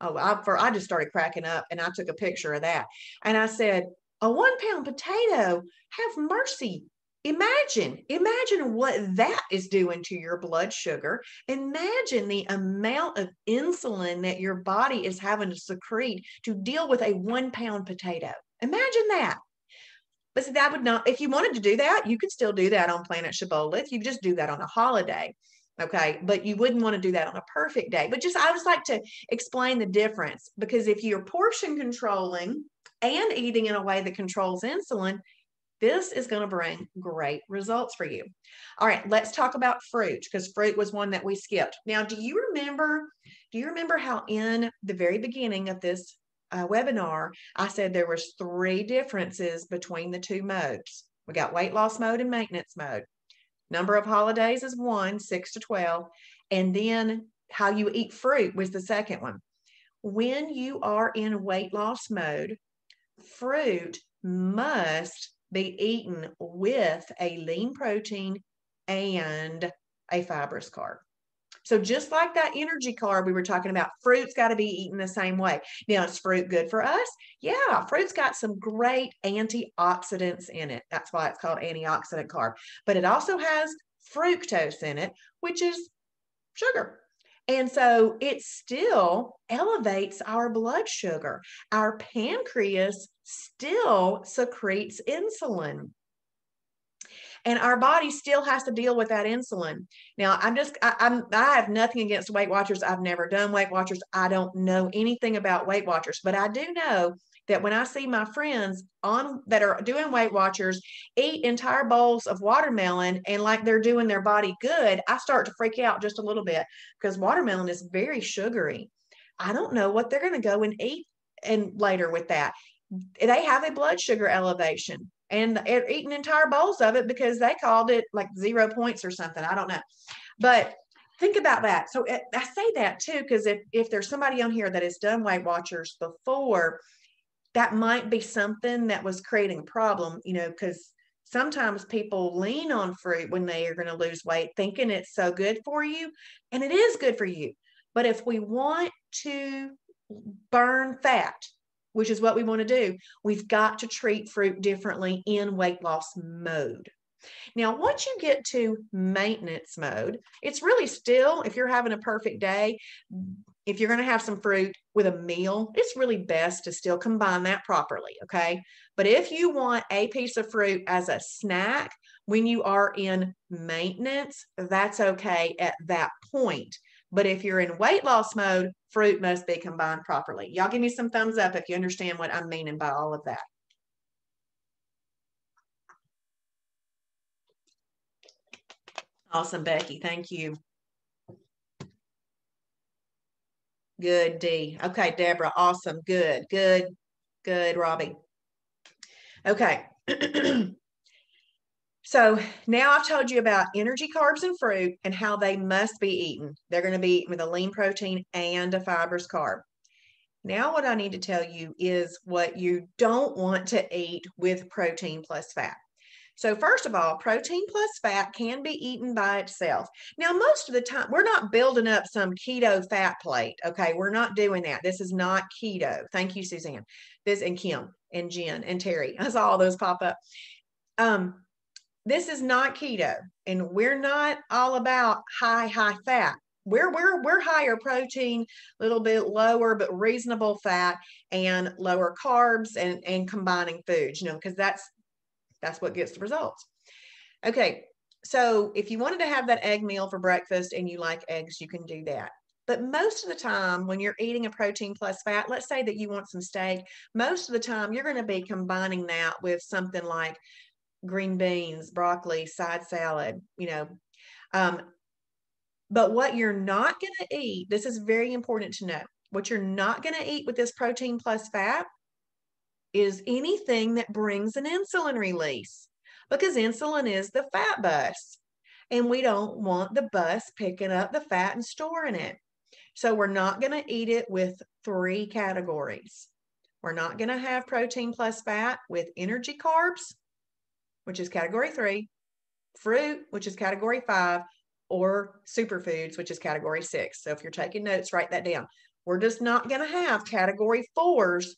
Oh, I, for, I just started cracking up and I took a picture of that. And I said, a one pound potato, have mercy. Imagine, imagine what that is doing to your blood sugar. Imagine the amount of insulin that your body is having to secrete to deal with a one pound potato. Imagine that. But see, that would not, if you wanted to do that, you could still do that on Planet Shibboleth. You just do that on a holiday. Okay. But you wouldn't want to do that on a perfect day. But just, I just like to explain the difference because if you're portion controlling and eating in a way that controls insulin, this is going to bring great results for you. All right, let's talk about fruit because fruit was one that we skipped. Now, do you remember? Do you remember how in the very beginning of this uh, webinar, I said there was three differences between the two modes. We got weight loss mode and maintenance mode. Number of holidays is one, six to 12. And then how you eat fruit was the second one. When you are in weight loss mode, fruit must be eaten with a lean protein and a fibrous carb. So just like that energy carb we were talking about, fruit's got to be eaten the same way. Now, is fruit good for us? Yeah, fruit's got some great antioxidants in it. That's why it's called antioxidant carb. But it also has fructose in it, which is sugar. And so it still elevates our blood sugar. Our pancreas still secretes insulin and our body still has to deal with that insulin. Now, I'm just, I, I'm, I have nothing against Weight Watchers. I've never done Weight Watchers. I don't know anything about Weight Watchers, but I do know that when I see my friends on that are doing Weight Watchers eat entire bowls of watermelon and like they're doing their body good, I start to freak out just a little bit because watermelon is very sugary. I don't know what they're going to go and eat and later with that. They have a blood sugar elevation and they're eating entire bowls of it because they called it like zero points or something. I don't know. But think about that. So it, I say that too, because if, if there's somebody on here that has done Weight Watchers before, that might be something that was creating a problem, you know, because sometimes people lean on fruit when they are going to lose weight, thinking it's so good for you. And it is good for you. But if we want to burn fat, which is what we want to do, we've got to treat fruit differently in weight loss mode. Now, once you get to maintenance mode, it's really still, if you're having a perfect day, if you're going to have some fruit with a meal, it's really best to still combine that properly. Okay. But if you want a piece of fruit as a snack when you are in maintenance, that's okay at that point. But if you're in weight loss mode, fruit must be combined properly. Y'all give me some thumbs up if you understand what I'm meaning by all of that. Awesome, Becky. Thank you. Good, D. Okay, Deborah. Awesome. Good, good, good, Robbie. Okay. So now I've told you about energy, carbs, and fruit and how they must be eaten. They're going to be eaten with a lean protein and a fibrous carb. Now, what I need to tell you is what you don't want to eat with protein plus fat. So, first of all, protein plus fat can be eaten by itself. Now, most of the time, we're not building up some keto fat plate. Okay. We're not doing that. This is not keto. Thank you, Suzanne. This and Kim and Jen and Terry. I saw all those pop up. Um, this is not keto and we're not all about high high fat. We're we're we're higher protein a little bit lower but reasonable fat and lower carbs and and combining foods you know because that's that's what gets the results. Okay so if you wanted to have that egg meal for breakfast and you like eggs you can do that. But most of the time, when you're eating a protein plus fat, let's say that you want some steak, most of the time you're going to be combining that with something like green beans, broccoli, side salad, you know. Um, but what you're not going to eat, this is very important to know. What you're not going to eat with this protein plus fat is anything that brings an insulin release because insulin is the fat bus. And we don't want the bus picking up the fat and storing it. So we're not going to eat it with three categories. We're not going to have protein plus fat with energy carbs which is category three, fruit, which is category five, or superfoods, which is category six. So if you're taking notes, write that down. We're just not going to have category fours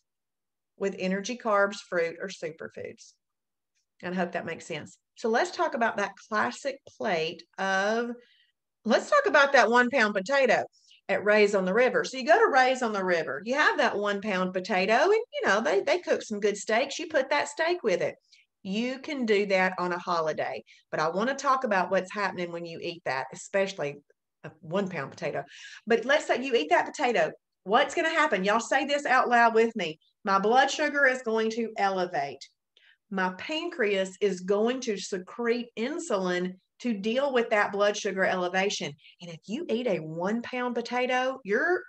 with energy, carbs, fruit, or superfoods. And I hope that makes sense. So let's talk about that classic plate of, let's talk about that one pound potato at Ray's on the River. So you go to Ray's on the River, you have that one pound potato, and you know, they, they cook some good steaks. You put that steak with it. You can do that on a holiday. But I want to talk about what's happening when you eat that, especially a one pound potato. But let's say you eat that potato. What's going to happen? Y'all say this out loud with me. My blood sugar is going to elevate. My pancreas is going to secrete insulin to deal with that blood sugar elevation. And if you eat a one pound potato, your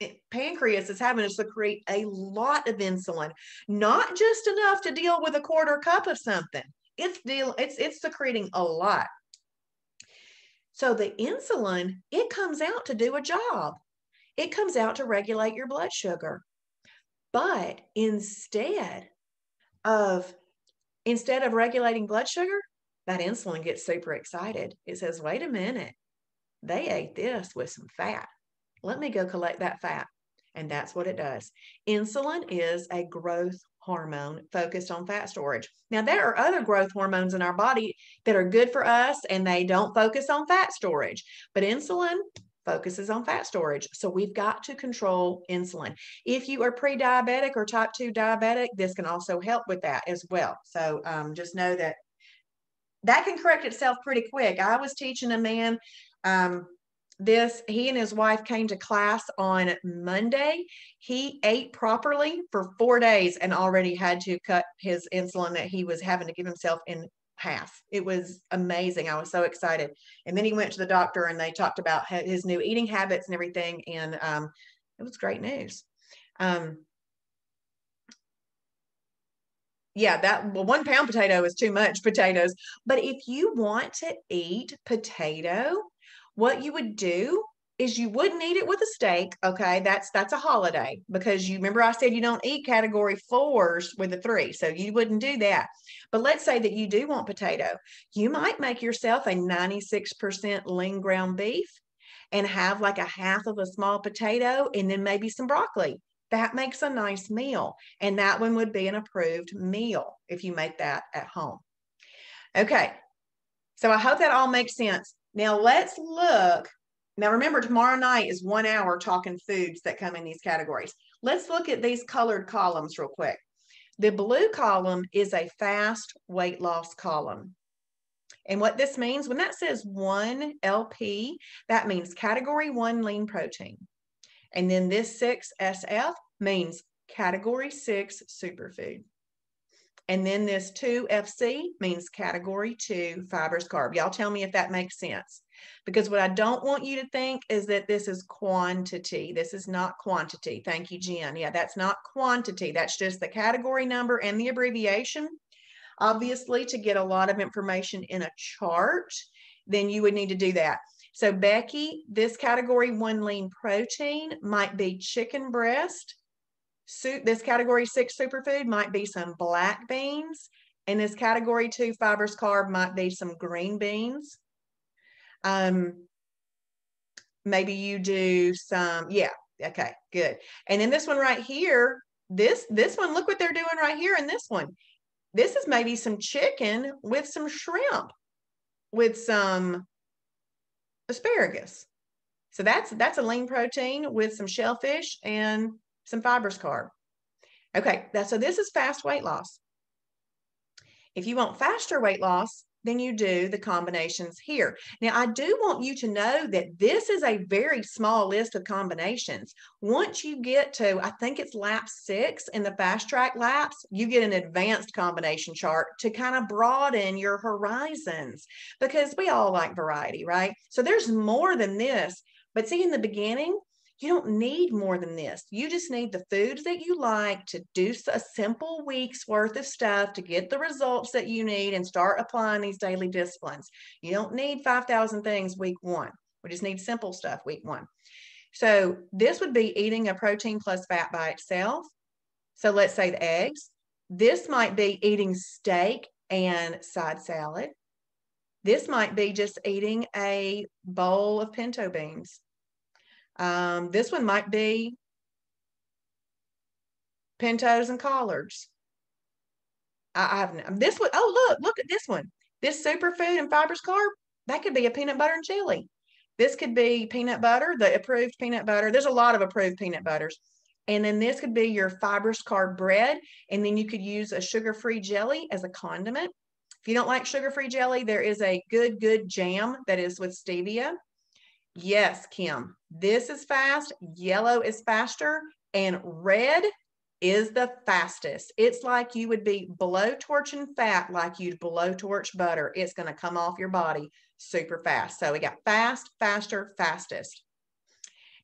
Eh, pancreas is having to secrete a lot of insulin, not just enough to deal with a quarter cup of something. It's deal it's it's secreting a lot. So the insulin, it comes out to do a job. It comes out to regulate your blood sugar. But instead of instead of regulating blood sugar, that insulin gets super excited. It says, wait a minute, they ate this with some fat. Let me go collect that fat. And that's what it does. Insulin is a growth hormone focused on fat storage. Now, there are other growth hormones in our body that are good for us and they don't focus on fat storage, but insulin focuses on fat storage. So we've got to control insulin. If you are pre diabetic or type 2 diabetic, this can also help with that as well. So um, just know that that can correct itself pretty quick. I was teaching a man um, this he and his wife came to class on monday. He ate properly for four days and already had to cut his insulin that he was having to give himself in half. It was amazing. I was so excited. And then he went to the doctor and they talked about his new eating habits and everything. And um, it was great news. Um, yeah, that well, one pound potato is too much potatoes. But if you want to eat potato, what you would do is you wouldn't eat it with a steak. Okay, that's that's a holiday because you remember I said you don't eat category fours with a three, so you wouldn't do that. But let's say that you do want potato, you might make yourself a 96% lean ground beef and have like a half of a small potato and then maybe some broccoli. That makes a nice meal. And that one would be an approved meal if you make that at home. Okay. So I hope that all makes sense. Now let's look. Now remember, tomorrow night is one hour talking foods that come in these categories. Let's look at these colored columns real quick. The blue column is a fast weight loss column. And what this means, when that says 1 LP, that means category 1 lean protein. And then this 6SF means category 6 superfood. And then this 2FC means category 2 fibrous carb. Y'all tell me if that makes sense. Because what I don't want you to think is that this is quantity. This is not quantity. Thank you, Jen. Yeah, that's not quantity. That's just the category number and the abbreviation. Obviously, to get a lot of information in a chart, then you would need to do that. So, Becky, this category one lean protein might be chicken breast. Soup, this category six superfood might be some black beans. And this category two fibrous carb might be some green beans. Um, maybe you do some, yeah, okay, good. And then this one right here, this this one, look what they're doing right here in this one. This is maybe some chicken with some shrimp, with some asparagus. So that's that's a lean protein with some shellfish and some fibrous carb. Okay, that, so this is fast weight loss. If you want faster weight loss, then you do the combinations here. Now, I do want you to know that this is a very small list of combinations. Once you get to, I think it's lap six in the fast track laps, you get an advanced combination chart to kind of broaden your horizons because we all like variety, right? So there's more than this. But see, in the beginning, you don't need more than this. You just need the foods that you like to do a simple week's worth of stuff to get the results that you need and start applying these daily disciplines. You don't need 5,000 things week one. We just need simple stuff week one. So this would be eating a protein plus fat by itself. So let's say the eggs. This might be eating steak and side salad. This might be just eating a bowl of pinto beans. Um, this one might be pintos and collards. I, have this one. Oh, look, look at this one. This superfood and fibrous carb, that could be a peanut butter and chili. This could be peanut butter, the approved peanut butter. There's a lot of approved peanut butters. And then this could be your fibrous carb bread. And then you could use a sugar-free jelly as a condiment. If you don't like sugar-free jelly, there is a good, good jam that is with stevia. Yes, Kim, this is fast. Yellow is faster. And red is the fastest. It's like you would be blow torching fat like you'd blow torch butter. It's going to come off your body super fast. So we got fast, faster, fastest.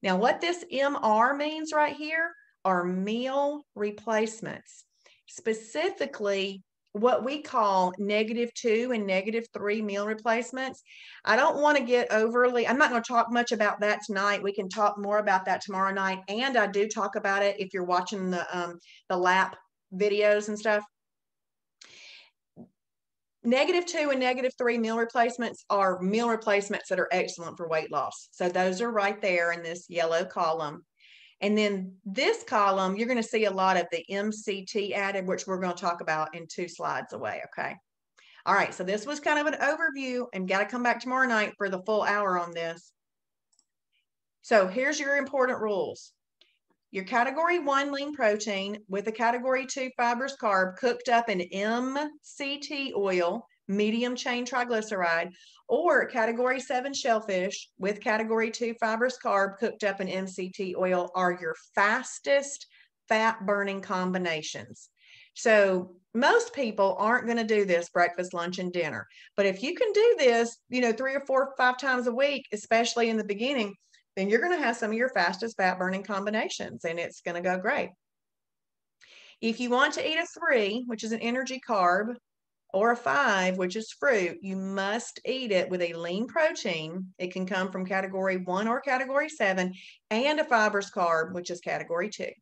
Now, what this MR means right here are meal replacements. Specifically, what we call negative two and negative three meal replacements. I don't want to get overly, I'm not going to talk much about that tonight. We can talk more about that tomorrow night. And I do talk about it if you're watching the, um, the lap videos and stuff. Negative two and negative three meal replacements are meal replacements that are excellent for weight loss. So those are right there in this yellow column. And then this column, you're going to see a lot of the MCT added, which we're going to talk about in two slides away. Okay. All right. So this was kind of an overview and got to come back tomorrow night for the full hour on this. So here's your important rules. Your category one lean protein with a category two fibrous carb cooked up in MCT oil, medium chain triglyceride, or category seven shellfish with category two fibrous carb cooked up in MCT oil are your fastest fat burning combinations. So most people aren't going to do this breakfast, lunch, and dinner. But if you can do this, you know, three or four, five times a week, especially in the beginning, then you're going to have some of your fastest fat burning combinations and it's going to go great. If you want to eat a three, which is an energy carb, or a five, which is fruit, you must eat it with a lean protein. It can come from category one or category seven, and a fibrous carb, which is category two.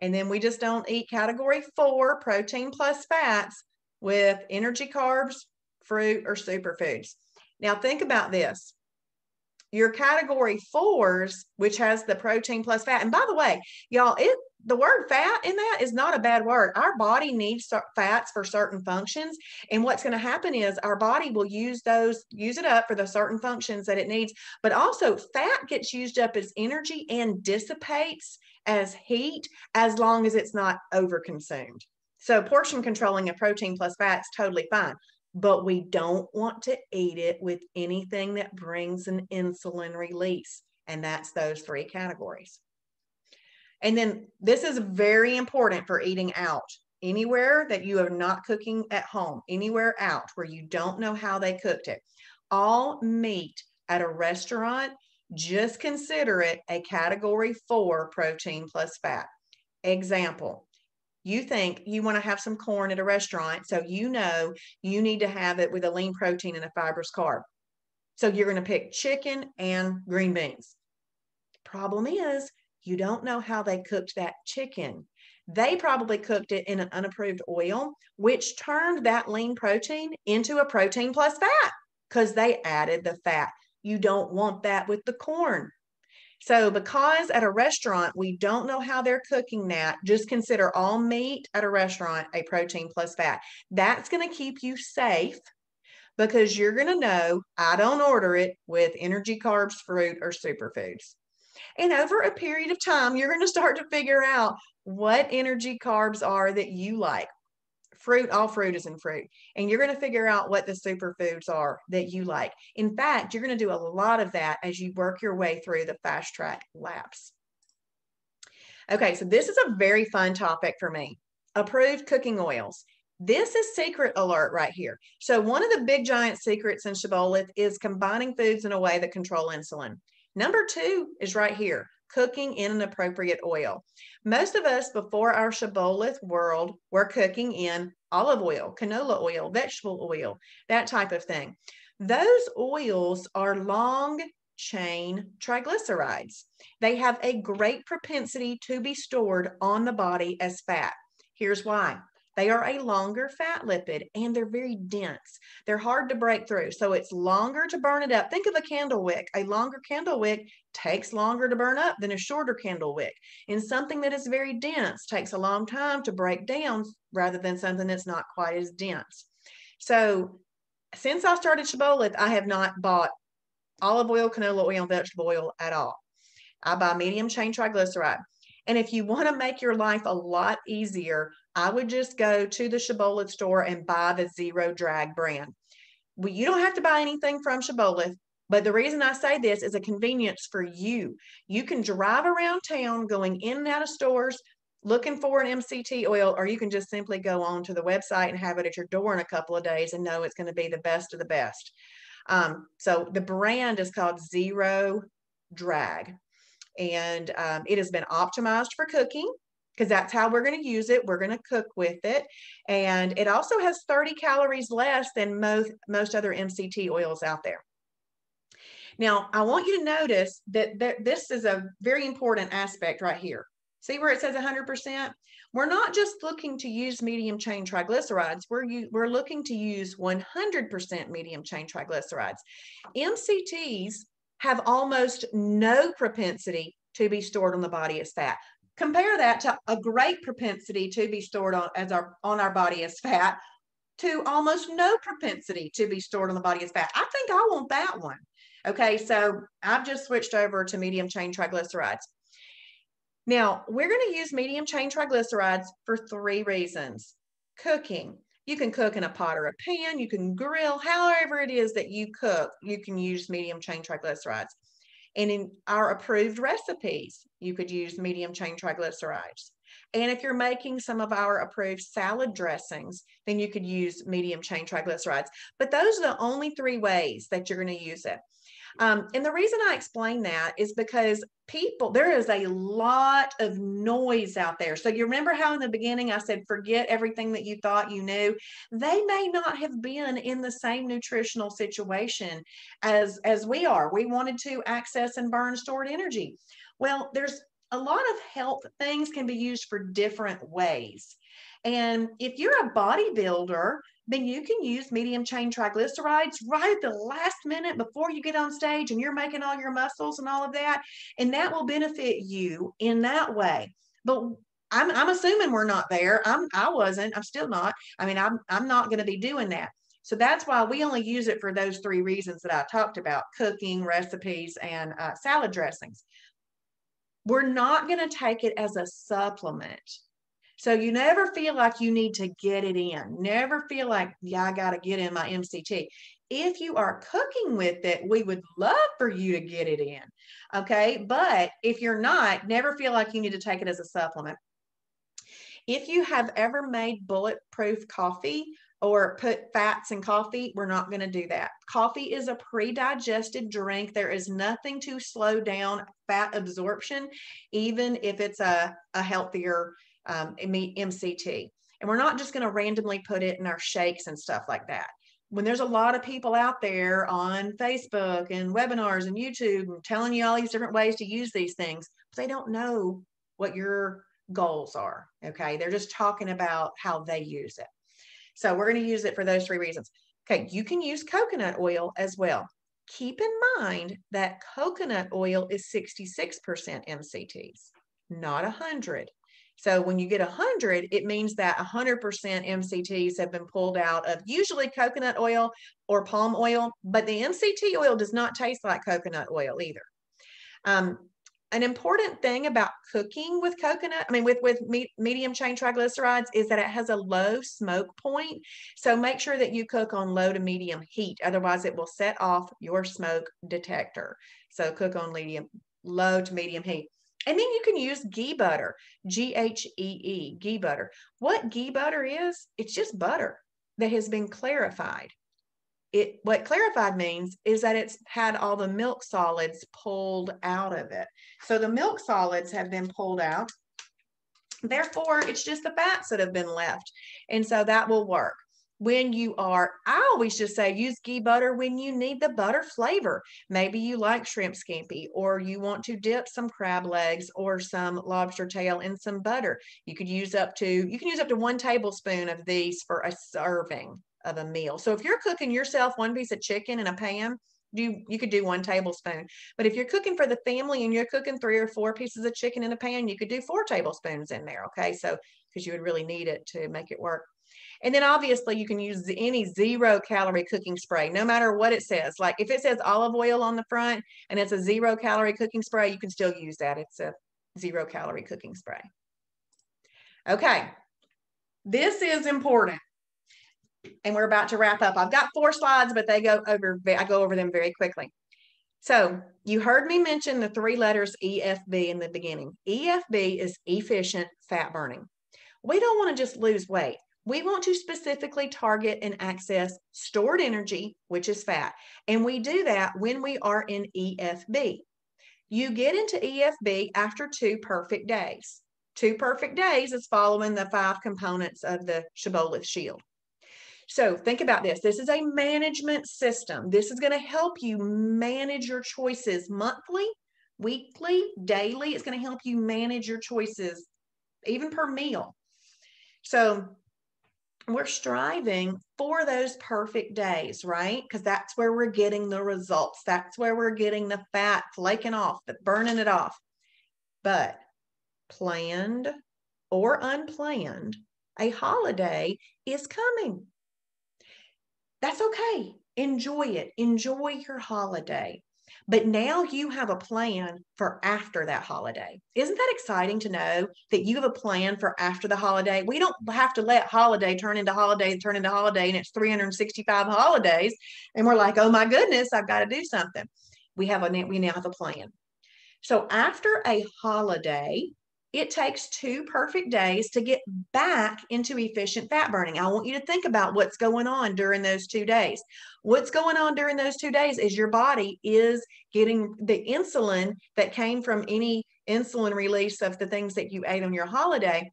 And then we just don't eat category four, protein plus fats, with energy carbs, fruit, or superfoods. Now, think about this. Your category fours, which has the protein plus fat, and by the way, y'all, it the word fat in that is not a bad word. Our body needs fats for certain functions. And what's going to happen is our body will use those, use it up for the certain functions that it needs. But also, fat gets used up as energy and dissipates as heat as long as it's not overconsumed. So, portion controlling a protein plus fat is totally fine. But we don't want to eat it with anything that brings an insulin release. And that's those three categories. And then this is very important for eating out. Anywhere that you are not cooking at home, anywhere out where you don't know how they cooked it. All meat at a restaurant, just consider it a category four protein plus fat. Example, you think you want to have some corn at a restaurant, so you know you need to have it with a lean protein and a fibrous carb. So you're going to pick chicken and green beans. Problem is, you don't know how they cooked that chicken. They probably cooked it in an unapproved oil, which turned that lean protein into a protein plus fat because they added the fat. You don't want that with the corn. So, because at a restaurant we don't know how they're cooking that, just consider all meat at a restaurant a protein plus fat. That's going to keep you safe because you're going to know I don't order it with energy, carbs, fruit, or superfoods. And over a period of time, you're going to start to figure out what energy carbs are that you like. Fruit, all fruit is in fruit. And you're going to figure out what the superfoods are that you like. In fact, you're going to do a lot of that as you work your way through the fast track laps. Okay, so this is a very fun topic for me. Approved cooking oils. This is secret alert right here. So one of the big giant secrets in Shibboleth is combining foods in a way that control insulin. Number two is right here cooking in an appropriate oil. Most of us before our Shibboleth world were cooking in olive oil, canola oil, vegetable oil, that type of thing. Those oils are long chain triglycerides. They have a great propensity to be stored on the body as fat. Here's why They are a longer fat lipid and they're very dense. They're hard to break through. So it's longer to burn it up. Think of a candle wick. A longer candle wick takes longer to burn up than a shorter candle wick. And something that is very dense takes a long time to break down rather than something that's not quite as dense. So since I started Shibboleth, I have not bought olive oil, canola oil, and vegetable oil at all. I buy medium chain triglyceride. And if you want to make your life a lot easier, I would just go to the Shibboleth store and buy the Zero Drag brand. Well, you don't have to buy anything from Shibboleth, but the reason I say this is a convenience for you. You can drive around town going in and out of stores looking for an MCT oil, or you can just simply go on to the website and have it at your door in a couple of days and know it's going to be the best of the best. Um, so the brand is called Zero Drag and um, it has been optimized for cooking because that's how we're going to use it. We're going to cook with it. And it also has 30 calories less than most, most other MCT oils out there. Now, I want you to notice that th this is a very important aspect right here. See where it says 100%? We're not just looking to use medium chain triglycerides. We're, we're looking to use 100% medium chain triglycerides. MCTs have almost no propensity to be stored on the body as fat. Compare that to a great propensity to be stored on as our on our body as fat to almost no propensity to be stored on the body as fat. I think I want that one. Okay, so I've just switched over to medium chain triglycerides. Now, we're going to use medium chain triglycerides for three reasons. Cooking. You can cook in a pot or a pan, you can grill, however it is that you cook, you can use medium chain triglycerides. And in our approved recipes, you could use medium chain triglycerides. And if you're making some of our approved salad dressings, then you could use medium chain triglycerides. But those are the only three ways that you're going to use it. Um, and the reason I explain that is because people, there is a lot of noise out there. So you remember how in the beginning I said, forget everything that you thought you knew. They may not have been in the same nutritional situation as, as we are. We wanted to access and burn stored energy. Well, there's a lot of health things can be used for different ways. And if you're a bodybuilder, then you can use medium chain triglycerides right at the last minute before you get on stage and you're making all your muscles and all of that. And that will benefit you in that way. But I'm, I'm assuming we're not there. I'm, I wasn't, I'm still not. I mean, I'm, I'm not going to be doing that. So that's why we only use it for those three reasons that I talked about cooking, recipes, and uh, salad dressings. We're not going to take it as a supplement. So you never feel like you need to get it in. Never feel like, yeah, I got to get in my MCT. If you are cooking with it, we would love for you to get it in. Okay. But if you're not, never feel like you need to take it as a supplement. If you have ever made bulletproof coffee or put fats in coffee, we're not going to do that. Coffee is a pre digested drink. There is nothing to slow down fat absorption, even if it's a, a healthier um, MCT. And we're not just going to randomly put it in our shakes and stuff like that. When there's a lot of people out there on Facebook and webinars and YouTube and telling you all these different ways to use these things, they don't know what your goals are. Okay. They're just talking about how they use it. So we're going to use it for those three reasons. Okay. You can use coconut oil as well. Keep in mind that coconut oil is 66% MCTs, not 100. So when you get 100, it means that 100% MCTs have been pulled out of usually coconut oil or palm oil, but the MCT oil does not taste like coconut oil either. Um, an important thing about cooking with coconut, I mean, with, with me, medium chain triglycerides is that it has a low smoke point. So make sure that you cook on low to medium heat. Otherwise, it will set off your smoke detector. So cook on medium, low to medium heat. And then you can use ghee butter, G H E E, ghee butter. What ghee butter is, it's just butter that has been clarified. It what clarified means is that it's had all the milk solids pulled out of it. So the milk solids have been pulled out. Therefore, it's just the fats that have been left. And so that will work. When you are, I always just say use ghee butter when you need the butter flavor. Maybe you like shrimp scampi or you want to dip some crab legs or some lobster tail in some butter. You could use up to, you can use up to one tablespoon of these for a serving of a meal. So if you're cooking yourself one piece of chicken in a pan, you you could do one tablespoon. But if you're cooking for the family and you're cooking three or four pieces of chicken in a pan, you could do four tablespoons in there. Okay. So because you would really need it to make it work. And then obviously you can use any zero calorie cooking spray, no matter what it says. Like if it says olive oil on the front and it's a zero calorie cooking spray, you can still use that. It's a zero calorie cooking spray. Okay, this is important. And we're about to wrap up. I've got four slides, but they go over, I go over them very quickly. So you heard me mention the three letters EFB in the beginning. EFB is efficient fat burning. We don't want to just lose weight we want to specifically target and access stored energy, which is fat. And we do that when we are in EFB. You get into EFB after two perfect days. Two perfect days is following the five components of the Shibboleth Shield. So think about this. This is a management system. This is going to help you manage your choices monthly, weekly, daily. It's going to help you manage your choices even per meal. So we're striving for those perfect days, right? Because that's where we're getting the results. That's where we're getting the fat flaking off, the burning it off. But planned or unplanned, a holiday is coming. That's okay. Enjoy it. Enjoy your holiday. But now you have a plan for after that holiday. Isn't that exciting to know that you have a plan for after the holiday? We don't have to let holiday turn into holiday turn into holiday and it's 365 holidays and we're like, "Oh my goodness, I've got to do something." We have a we now have a plan. So after a holiday, it takes two perfect days to get back into efficient fat burning. I want you to think about what's going on during those two days. What's going on during those two days is your body is getting the insulin that came from any insulin release of the things that you ate on your holiday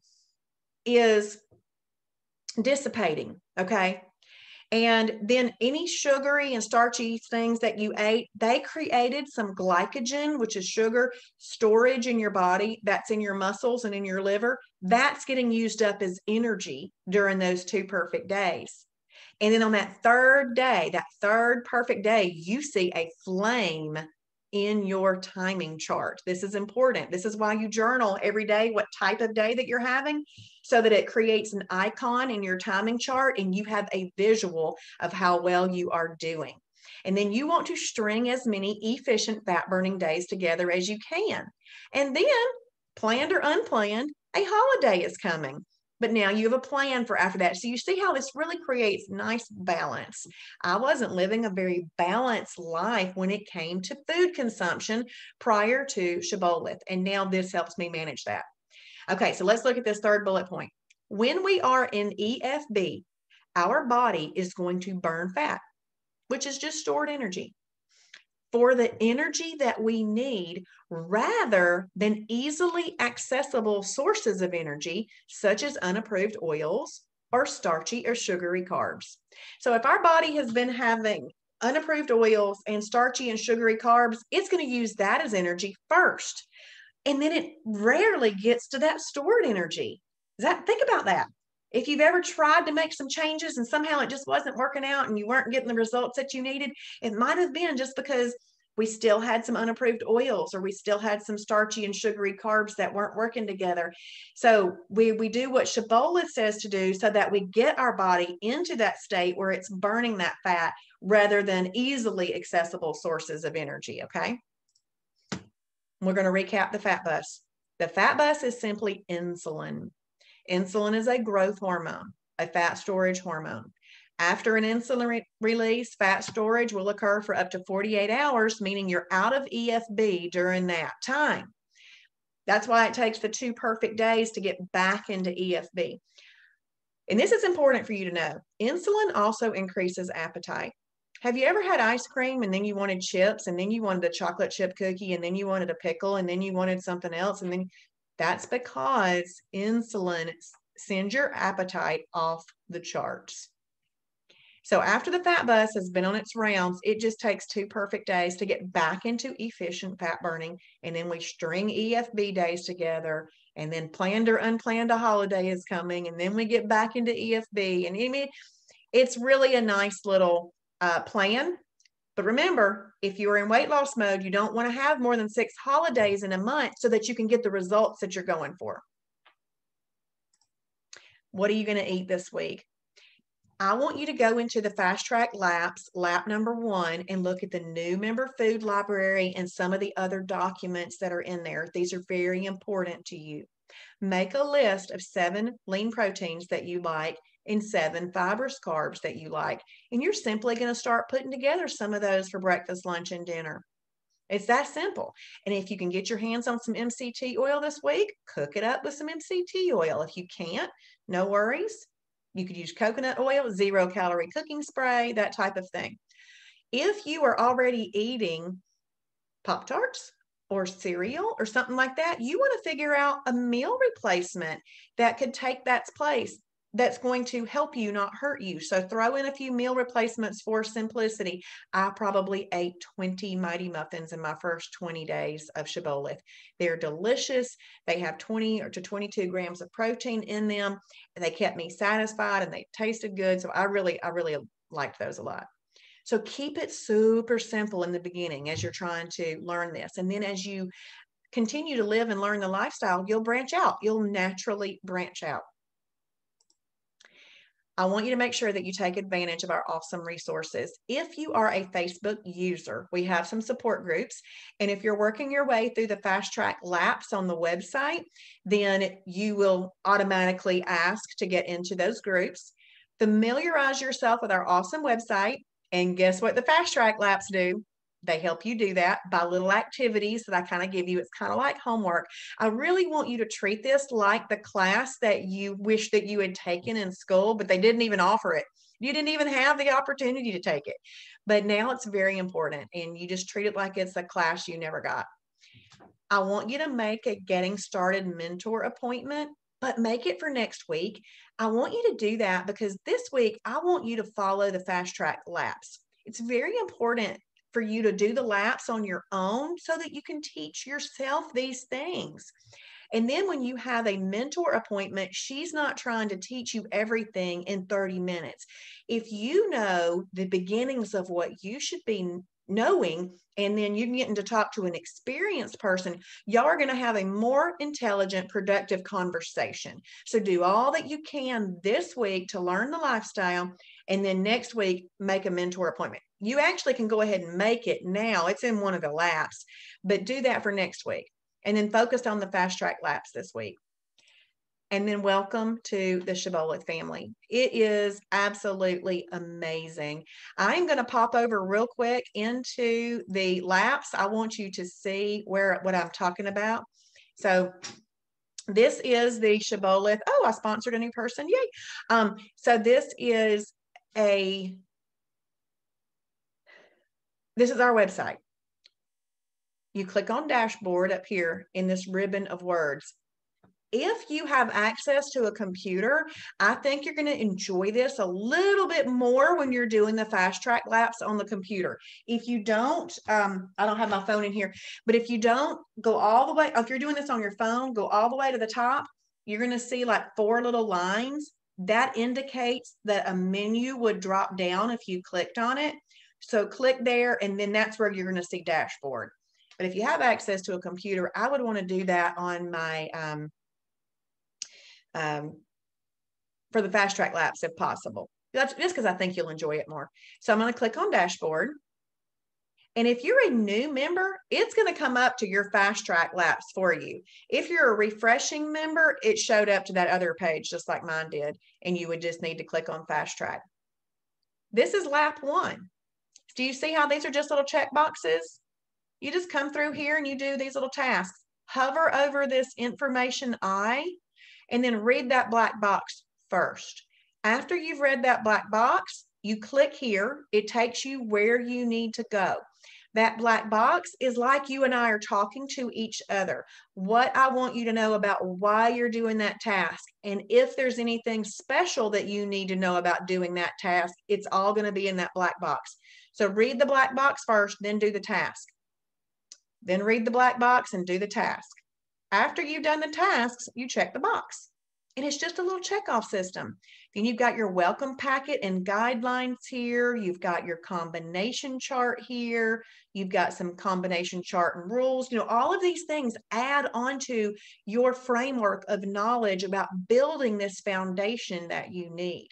is dissipating. Okay. And then any sugary and starchy things that you ate, they created some glycogen, which is sugar storage in your body that's in your muscles and in your liver. That's getting used up as energy during those two perfect days. And then on that third day, that third perfect day, you see a flame in your timing chart. This is important. This is why you journal every day what type of day that you're having so that it creates an icon in your timing chart and you have a visual of how well you are doing. And then you want to string as many efficient fat burning days together as you can. And then, planned or unplanned, a holiday is coming but now you have a plan for after that. So you see how this really creates nice balance. I wasn't living a very balanced life when it came to food consumption prior to Shibboleth, and now this helps me manage that. Okay, so let's look at this third bullet point. When we are in EFB, our body is going to burn fat, which is just stored energy for the energy that we need rather than easily accessible sources of energy, such as unapproved oils or starchy or sugary carbs. So, if our body has been having unapproved oils and starchy and sugary carbs, it's going to use that as energy first. And then it rarely gets to that stored energy. Is that think about that. If you've ever tried to make some changes and somehow it just wasn't working out and you weren't getting the results that you needed, it might have been just because we still had some unapproved oils or we still had some starchy and sugary carbs that weren't working together. So we, we do what Shibboleth says to do so that we get our body into that state where it's burning that fat rather than easily accessible sources of energy. Okay. We're going to recap the fat bus. The fat bus is simply insulin. Insulin is a growth hormone, a fat storage hormone. After an insulin re release, fat storage will occur for up to 48 hours, meaning you're out of EFB during that time. That's why it takes the two perfect days to get back into EFB. And this is important for you to know. Insulin also increases appetite. Have you ever had ice cream and then you wanted chips and then you wanted a chocolate chip cookie and then you wanted a pickle and then you wanted something else? And then that's because insulin sends your appetite off the charts. So after the fat bus has been on its rounds, it just takes two perfect days to get back into efficient fat burning. And then we string EFB days together and then planned or unplanned a holiday is coming. And then we get back into EFB. And I mean, it's really a nice little uh, plan. But remember, if you're in weight loss mode, you don't want to have more than six holidays in a month so that you can get the results that you're going for. What are you going to eat this week? I want you to go into the fast track laps, lap number one, and look at the new member food library and some of the other documents that are in there. These are very important to you. Make a list of seven lean proteins that you like and seven fibrous carbs that you like. And you're simply going to start putting together some of those for breakfast, lunch, and dinner. It's that simple. And if you can get your hands on some MCT oil this week, cook it up with some MCT oil. If you can't, no worries. You could use coconut oil, zero calorie cooking spray, that type of thing. If you are already eating Pop Tarts or cereal or something like that, you want to figure out a meal replacement that could take that place that's going to help you, not hurt you. So throw in a few meal replacements for simplicity. I probably ate 20 Mighty Muffins in my first 20 days of Shibboleth. They're delicious. They have 20 or to 22 grams of protein in them. And they kept me satisfied and they tasted good. So I really, I really liked those a lot. So keep it super simple in the beginning as you're trying to learn this. And then as you continue to live and learn the lifestyle, you'll branch out. You'll naturally branch out. I want you to make sure that you take advantage of our awesome resources. If you are a Facebook user, we have some support groups. And if you're working your way through the fast track laps on the website, then you will automatically ask to get into those groups. Familiarize yourself with our awesome website. And guess what the fast track laps do? They help you do that by little activities that I kind of give you. It's kind of like homework. I really want you to treat this like the class that you wish that you had taken in school, but they didn't even offer it. You didn't even have the opportunity to take it. But now it's very important, and you just treat it like it's a class you never got. I want you to make a getting started mentor appointment, but make it for next week. I want you to do that because this week I want you to follow the fast track laps. It's very important for you to do the laps on your own so that you can teach yourself these things. And then when you have a mentor appointment, she's not trying to teach you everything in 30 minutes. If you know the beginnings of what you should be knowing, and then you're getting to talk to an experienced person, y'all are going to have a more intelligent, productive conversation. So do all that you can this week to learn the lifestyle, and then next week, make a mentor appointment you actually can go ahead and make it now. It's in one of the laps, but do that for next week. And then focus on the fast track laps this week. And then welcome to the Shibboleth family. It is absolutely amazing. I'm going to pop over real quick into the laps. I want you to see where what I'm talking about. So this is the Shibboleth. Oh, I sponsored a new person. Yay. Um, so this is a this is our website. You click on dashboard up here in this ribbon of words. If you have access to a computer, I think you're going to enjoy this a little bit more when you're doing the fast track laps on the computer. If you don't, um, I don't have my phone in here, but if you don't go all the way, if you're doing this on your phone, go all the way to the top, you're going to see like four little lines. That indicates that a menu would drop down if you clicked on it. So click there, and then that's where you're going to see dashboard. But if you have access to a computer, I would want to do that on my, um, um, for the fast track laps if possible. That's just because I think you'll enjoy it more. So I'm going to click on dashboard. And if you're a new member, it's going to come up to your fast track laps for you. If you're a refreshing member, it showed up to that other page just like mine did. And you would just need to click on fast track. This is lap one. Do you see how these are just little check boxes? You just come through here and you do these little tasks. Hover over this information I, and then read that black box first. After you've read that black box, you click here. It takes you where you need to go. That black box is like you and I are talking to each other. What I want you to know about why you're doing that task. And if there's anything special that you need to know about doing that task, it's all going to be in that black box. So read the black box first, then do the task. Then read the black box and do the task. After you've done the tasks, you check the box. And it's just a little checkoff system. Then you've got your welcome packet and guidelines here. You've got your combination chart here. You've got some combination chart and rules. You know, all of these things add onto your framework of knowledge about building this foundation that you need.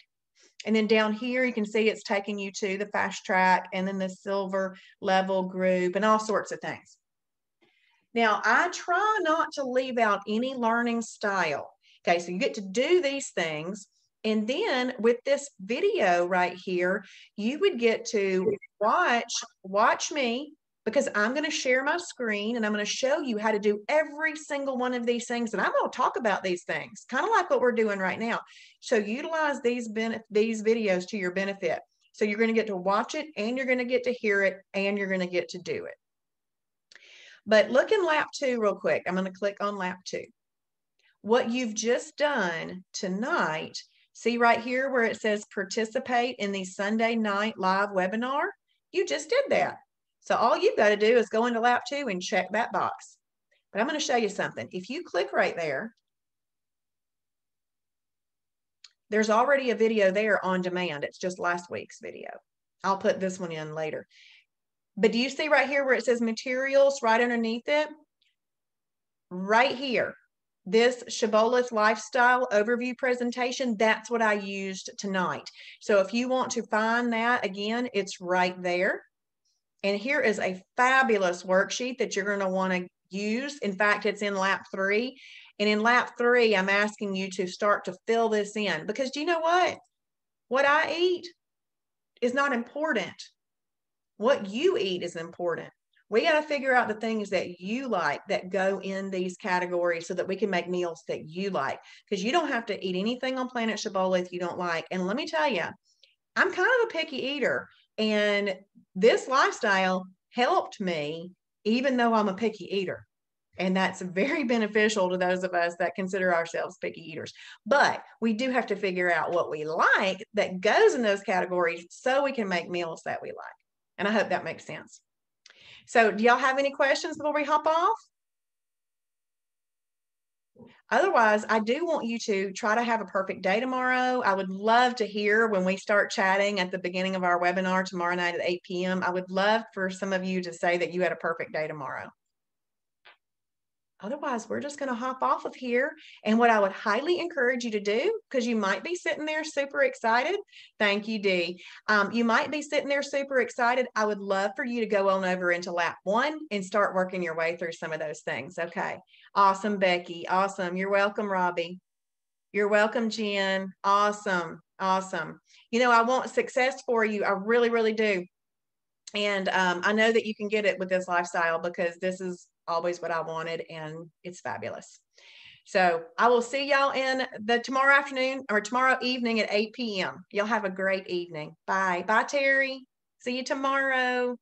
And then down here, you can see it's taking you to the fast track and then the silver level group and all sorts of things. Now, I try not to leave out any learning style. Okay, so you get to do these things. And then with this video right here, you would get to watch, watch me because I'm going to share my screen and I'm going to show you how to do every single one of these things. And I'm going to talk about these things, kind of like what we're doing right now. So utilize these, ben- these videos to your benefit. So you're going to get to watch it and you're going to get to hear it and you're going to get to do it. But look in lap two real quick. I'm going to click on lap two what you've just done tonight, see right here where it says participate in the Sunday night live webinar, you just did that. So all you've got to do is go into lap two and check that box. But I'm going to show you something. If you click right there, there's already a video there on demand. It's just last week's video. I'll put this one in later. But do you see right here where it says materials right underneath it? Right here, this Shibboleth lifestyle overview presentation, that's what I used tonight. So if you want to find that again, it's right there. And here is a fabulous worksheet that you're going to want to use. In fact, it's in lap three. And in lap three, I'm asking you to start to fill this in because do you know what? What I eat is not important. What you eat is important we got to figure out the things that you like that go in these categories so that we can make meals that you like because you don't have to eat anything on planet shibboleth you don't like and let me tell you i'm kind of a picky eater and this lifestyle helped me even though i'm a picky eater and that's very beneficial to those of us that consider ourselves picky eaters. But we do have to figure out what we like that goes in those categories so we can make meals that we like. And I hope that makes sense. So do y'all have any questions before we hop off? Otherwise, I do want you to try to have a perfect day tomorrow. I would love to hear when we start chatting at the beginning of our webinar tomorrow night at 8 p.m. I would love for some of you to say that you had a perfect day tomorrow. Otherwise, we're just going to hop off of here. And what I would highly encourage you to do, because you might be sitting there super excited. Thank you, Dee. Um, you might be sitting there super excited. I would love for you to go on over into lap one and start working your way through some of those things. Okay. Awesome, Becky. Awesome. You're welcome, Robbie. You're welcome, Jen. Awesome. Awesome. You know, I want success for you. I really, really do. And um, I know that you can get it with this lifestyle because this is always what I wanted, and it's fabulous. So I will see y'all in the tomorrow afternoon or tomorrow evening at 8 p.m. Y'all have a great evening. Bye. Bye, Terry. See you tomorrow.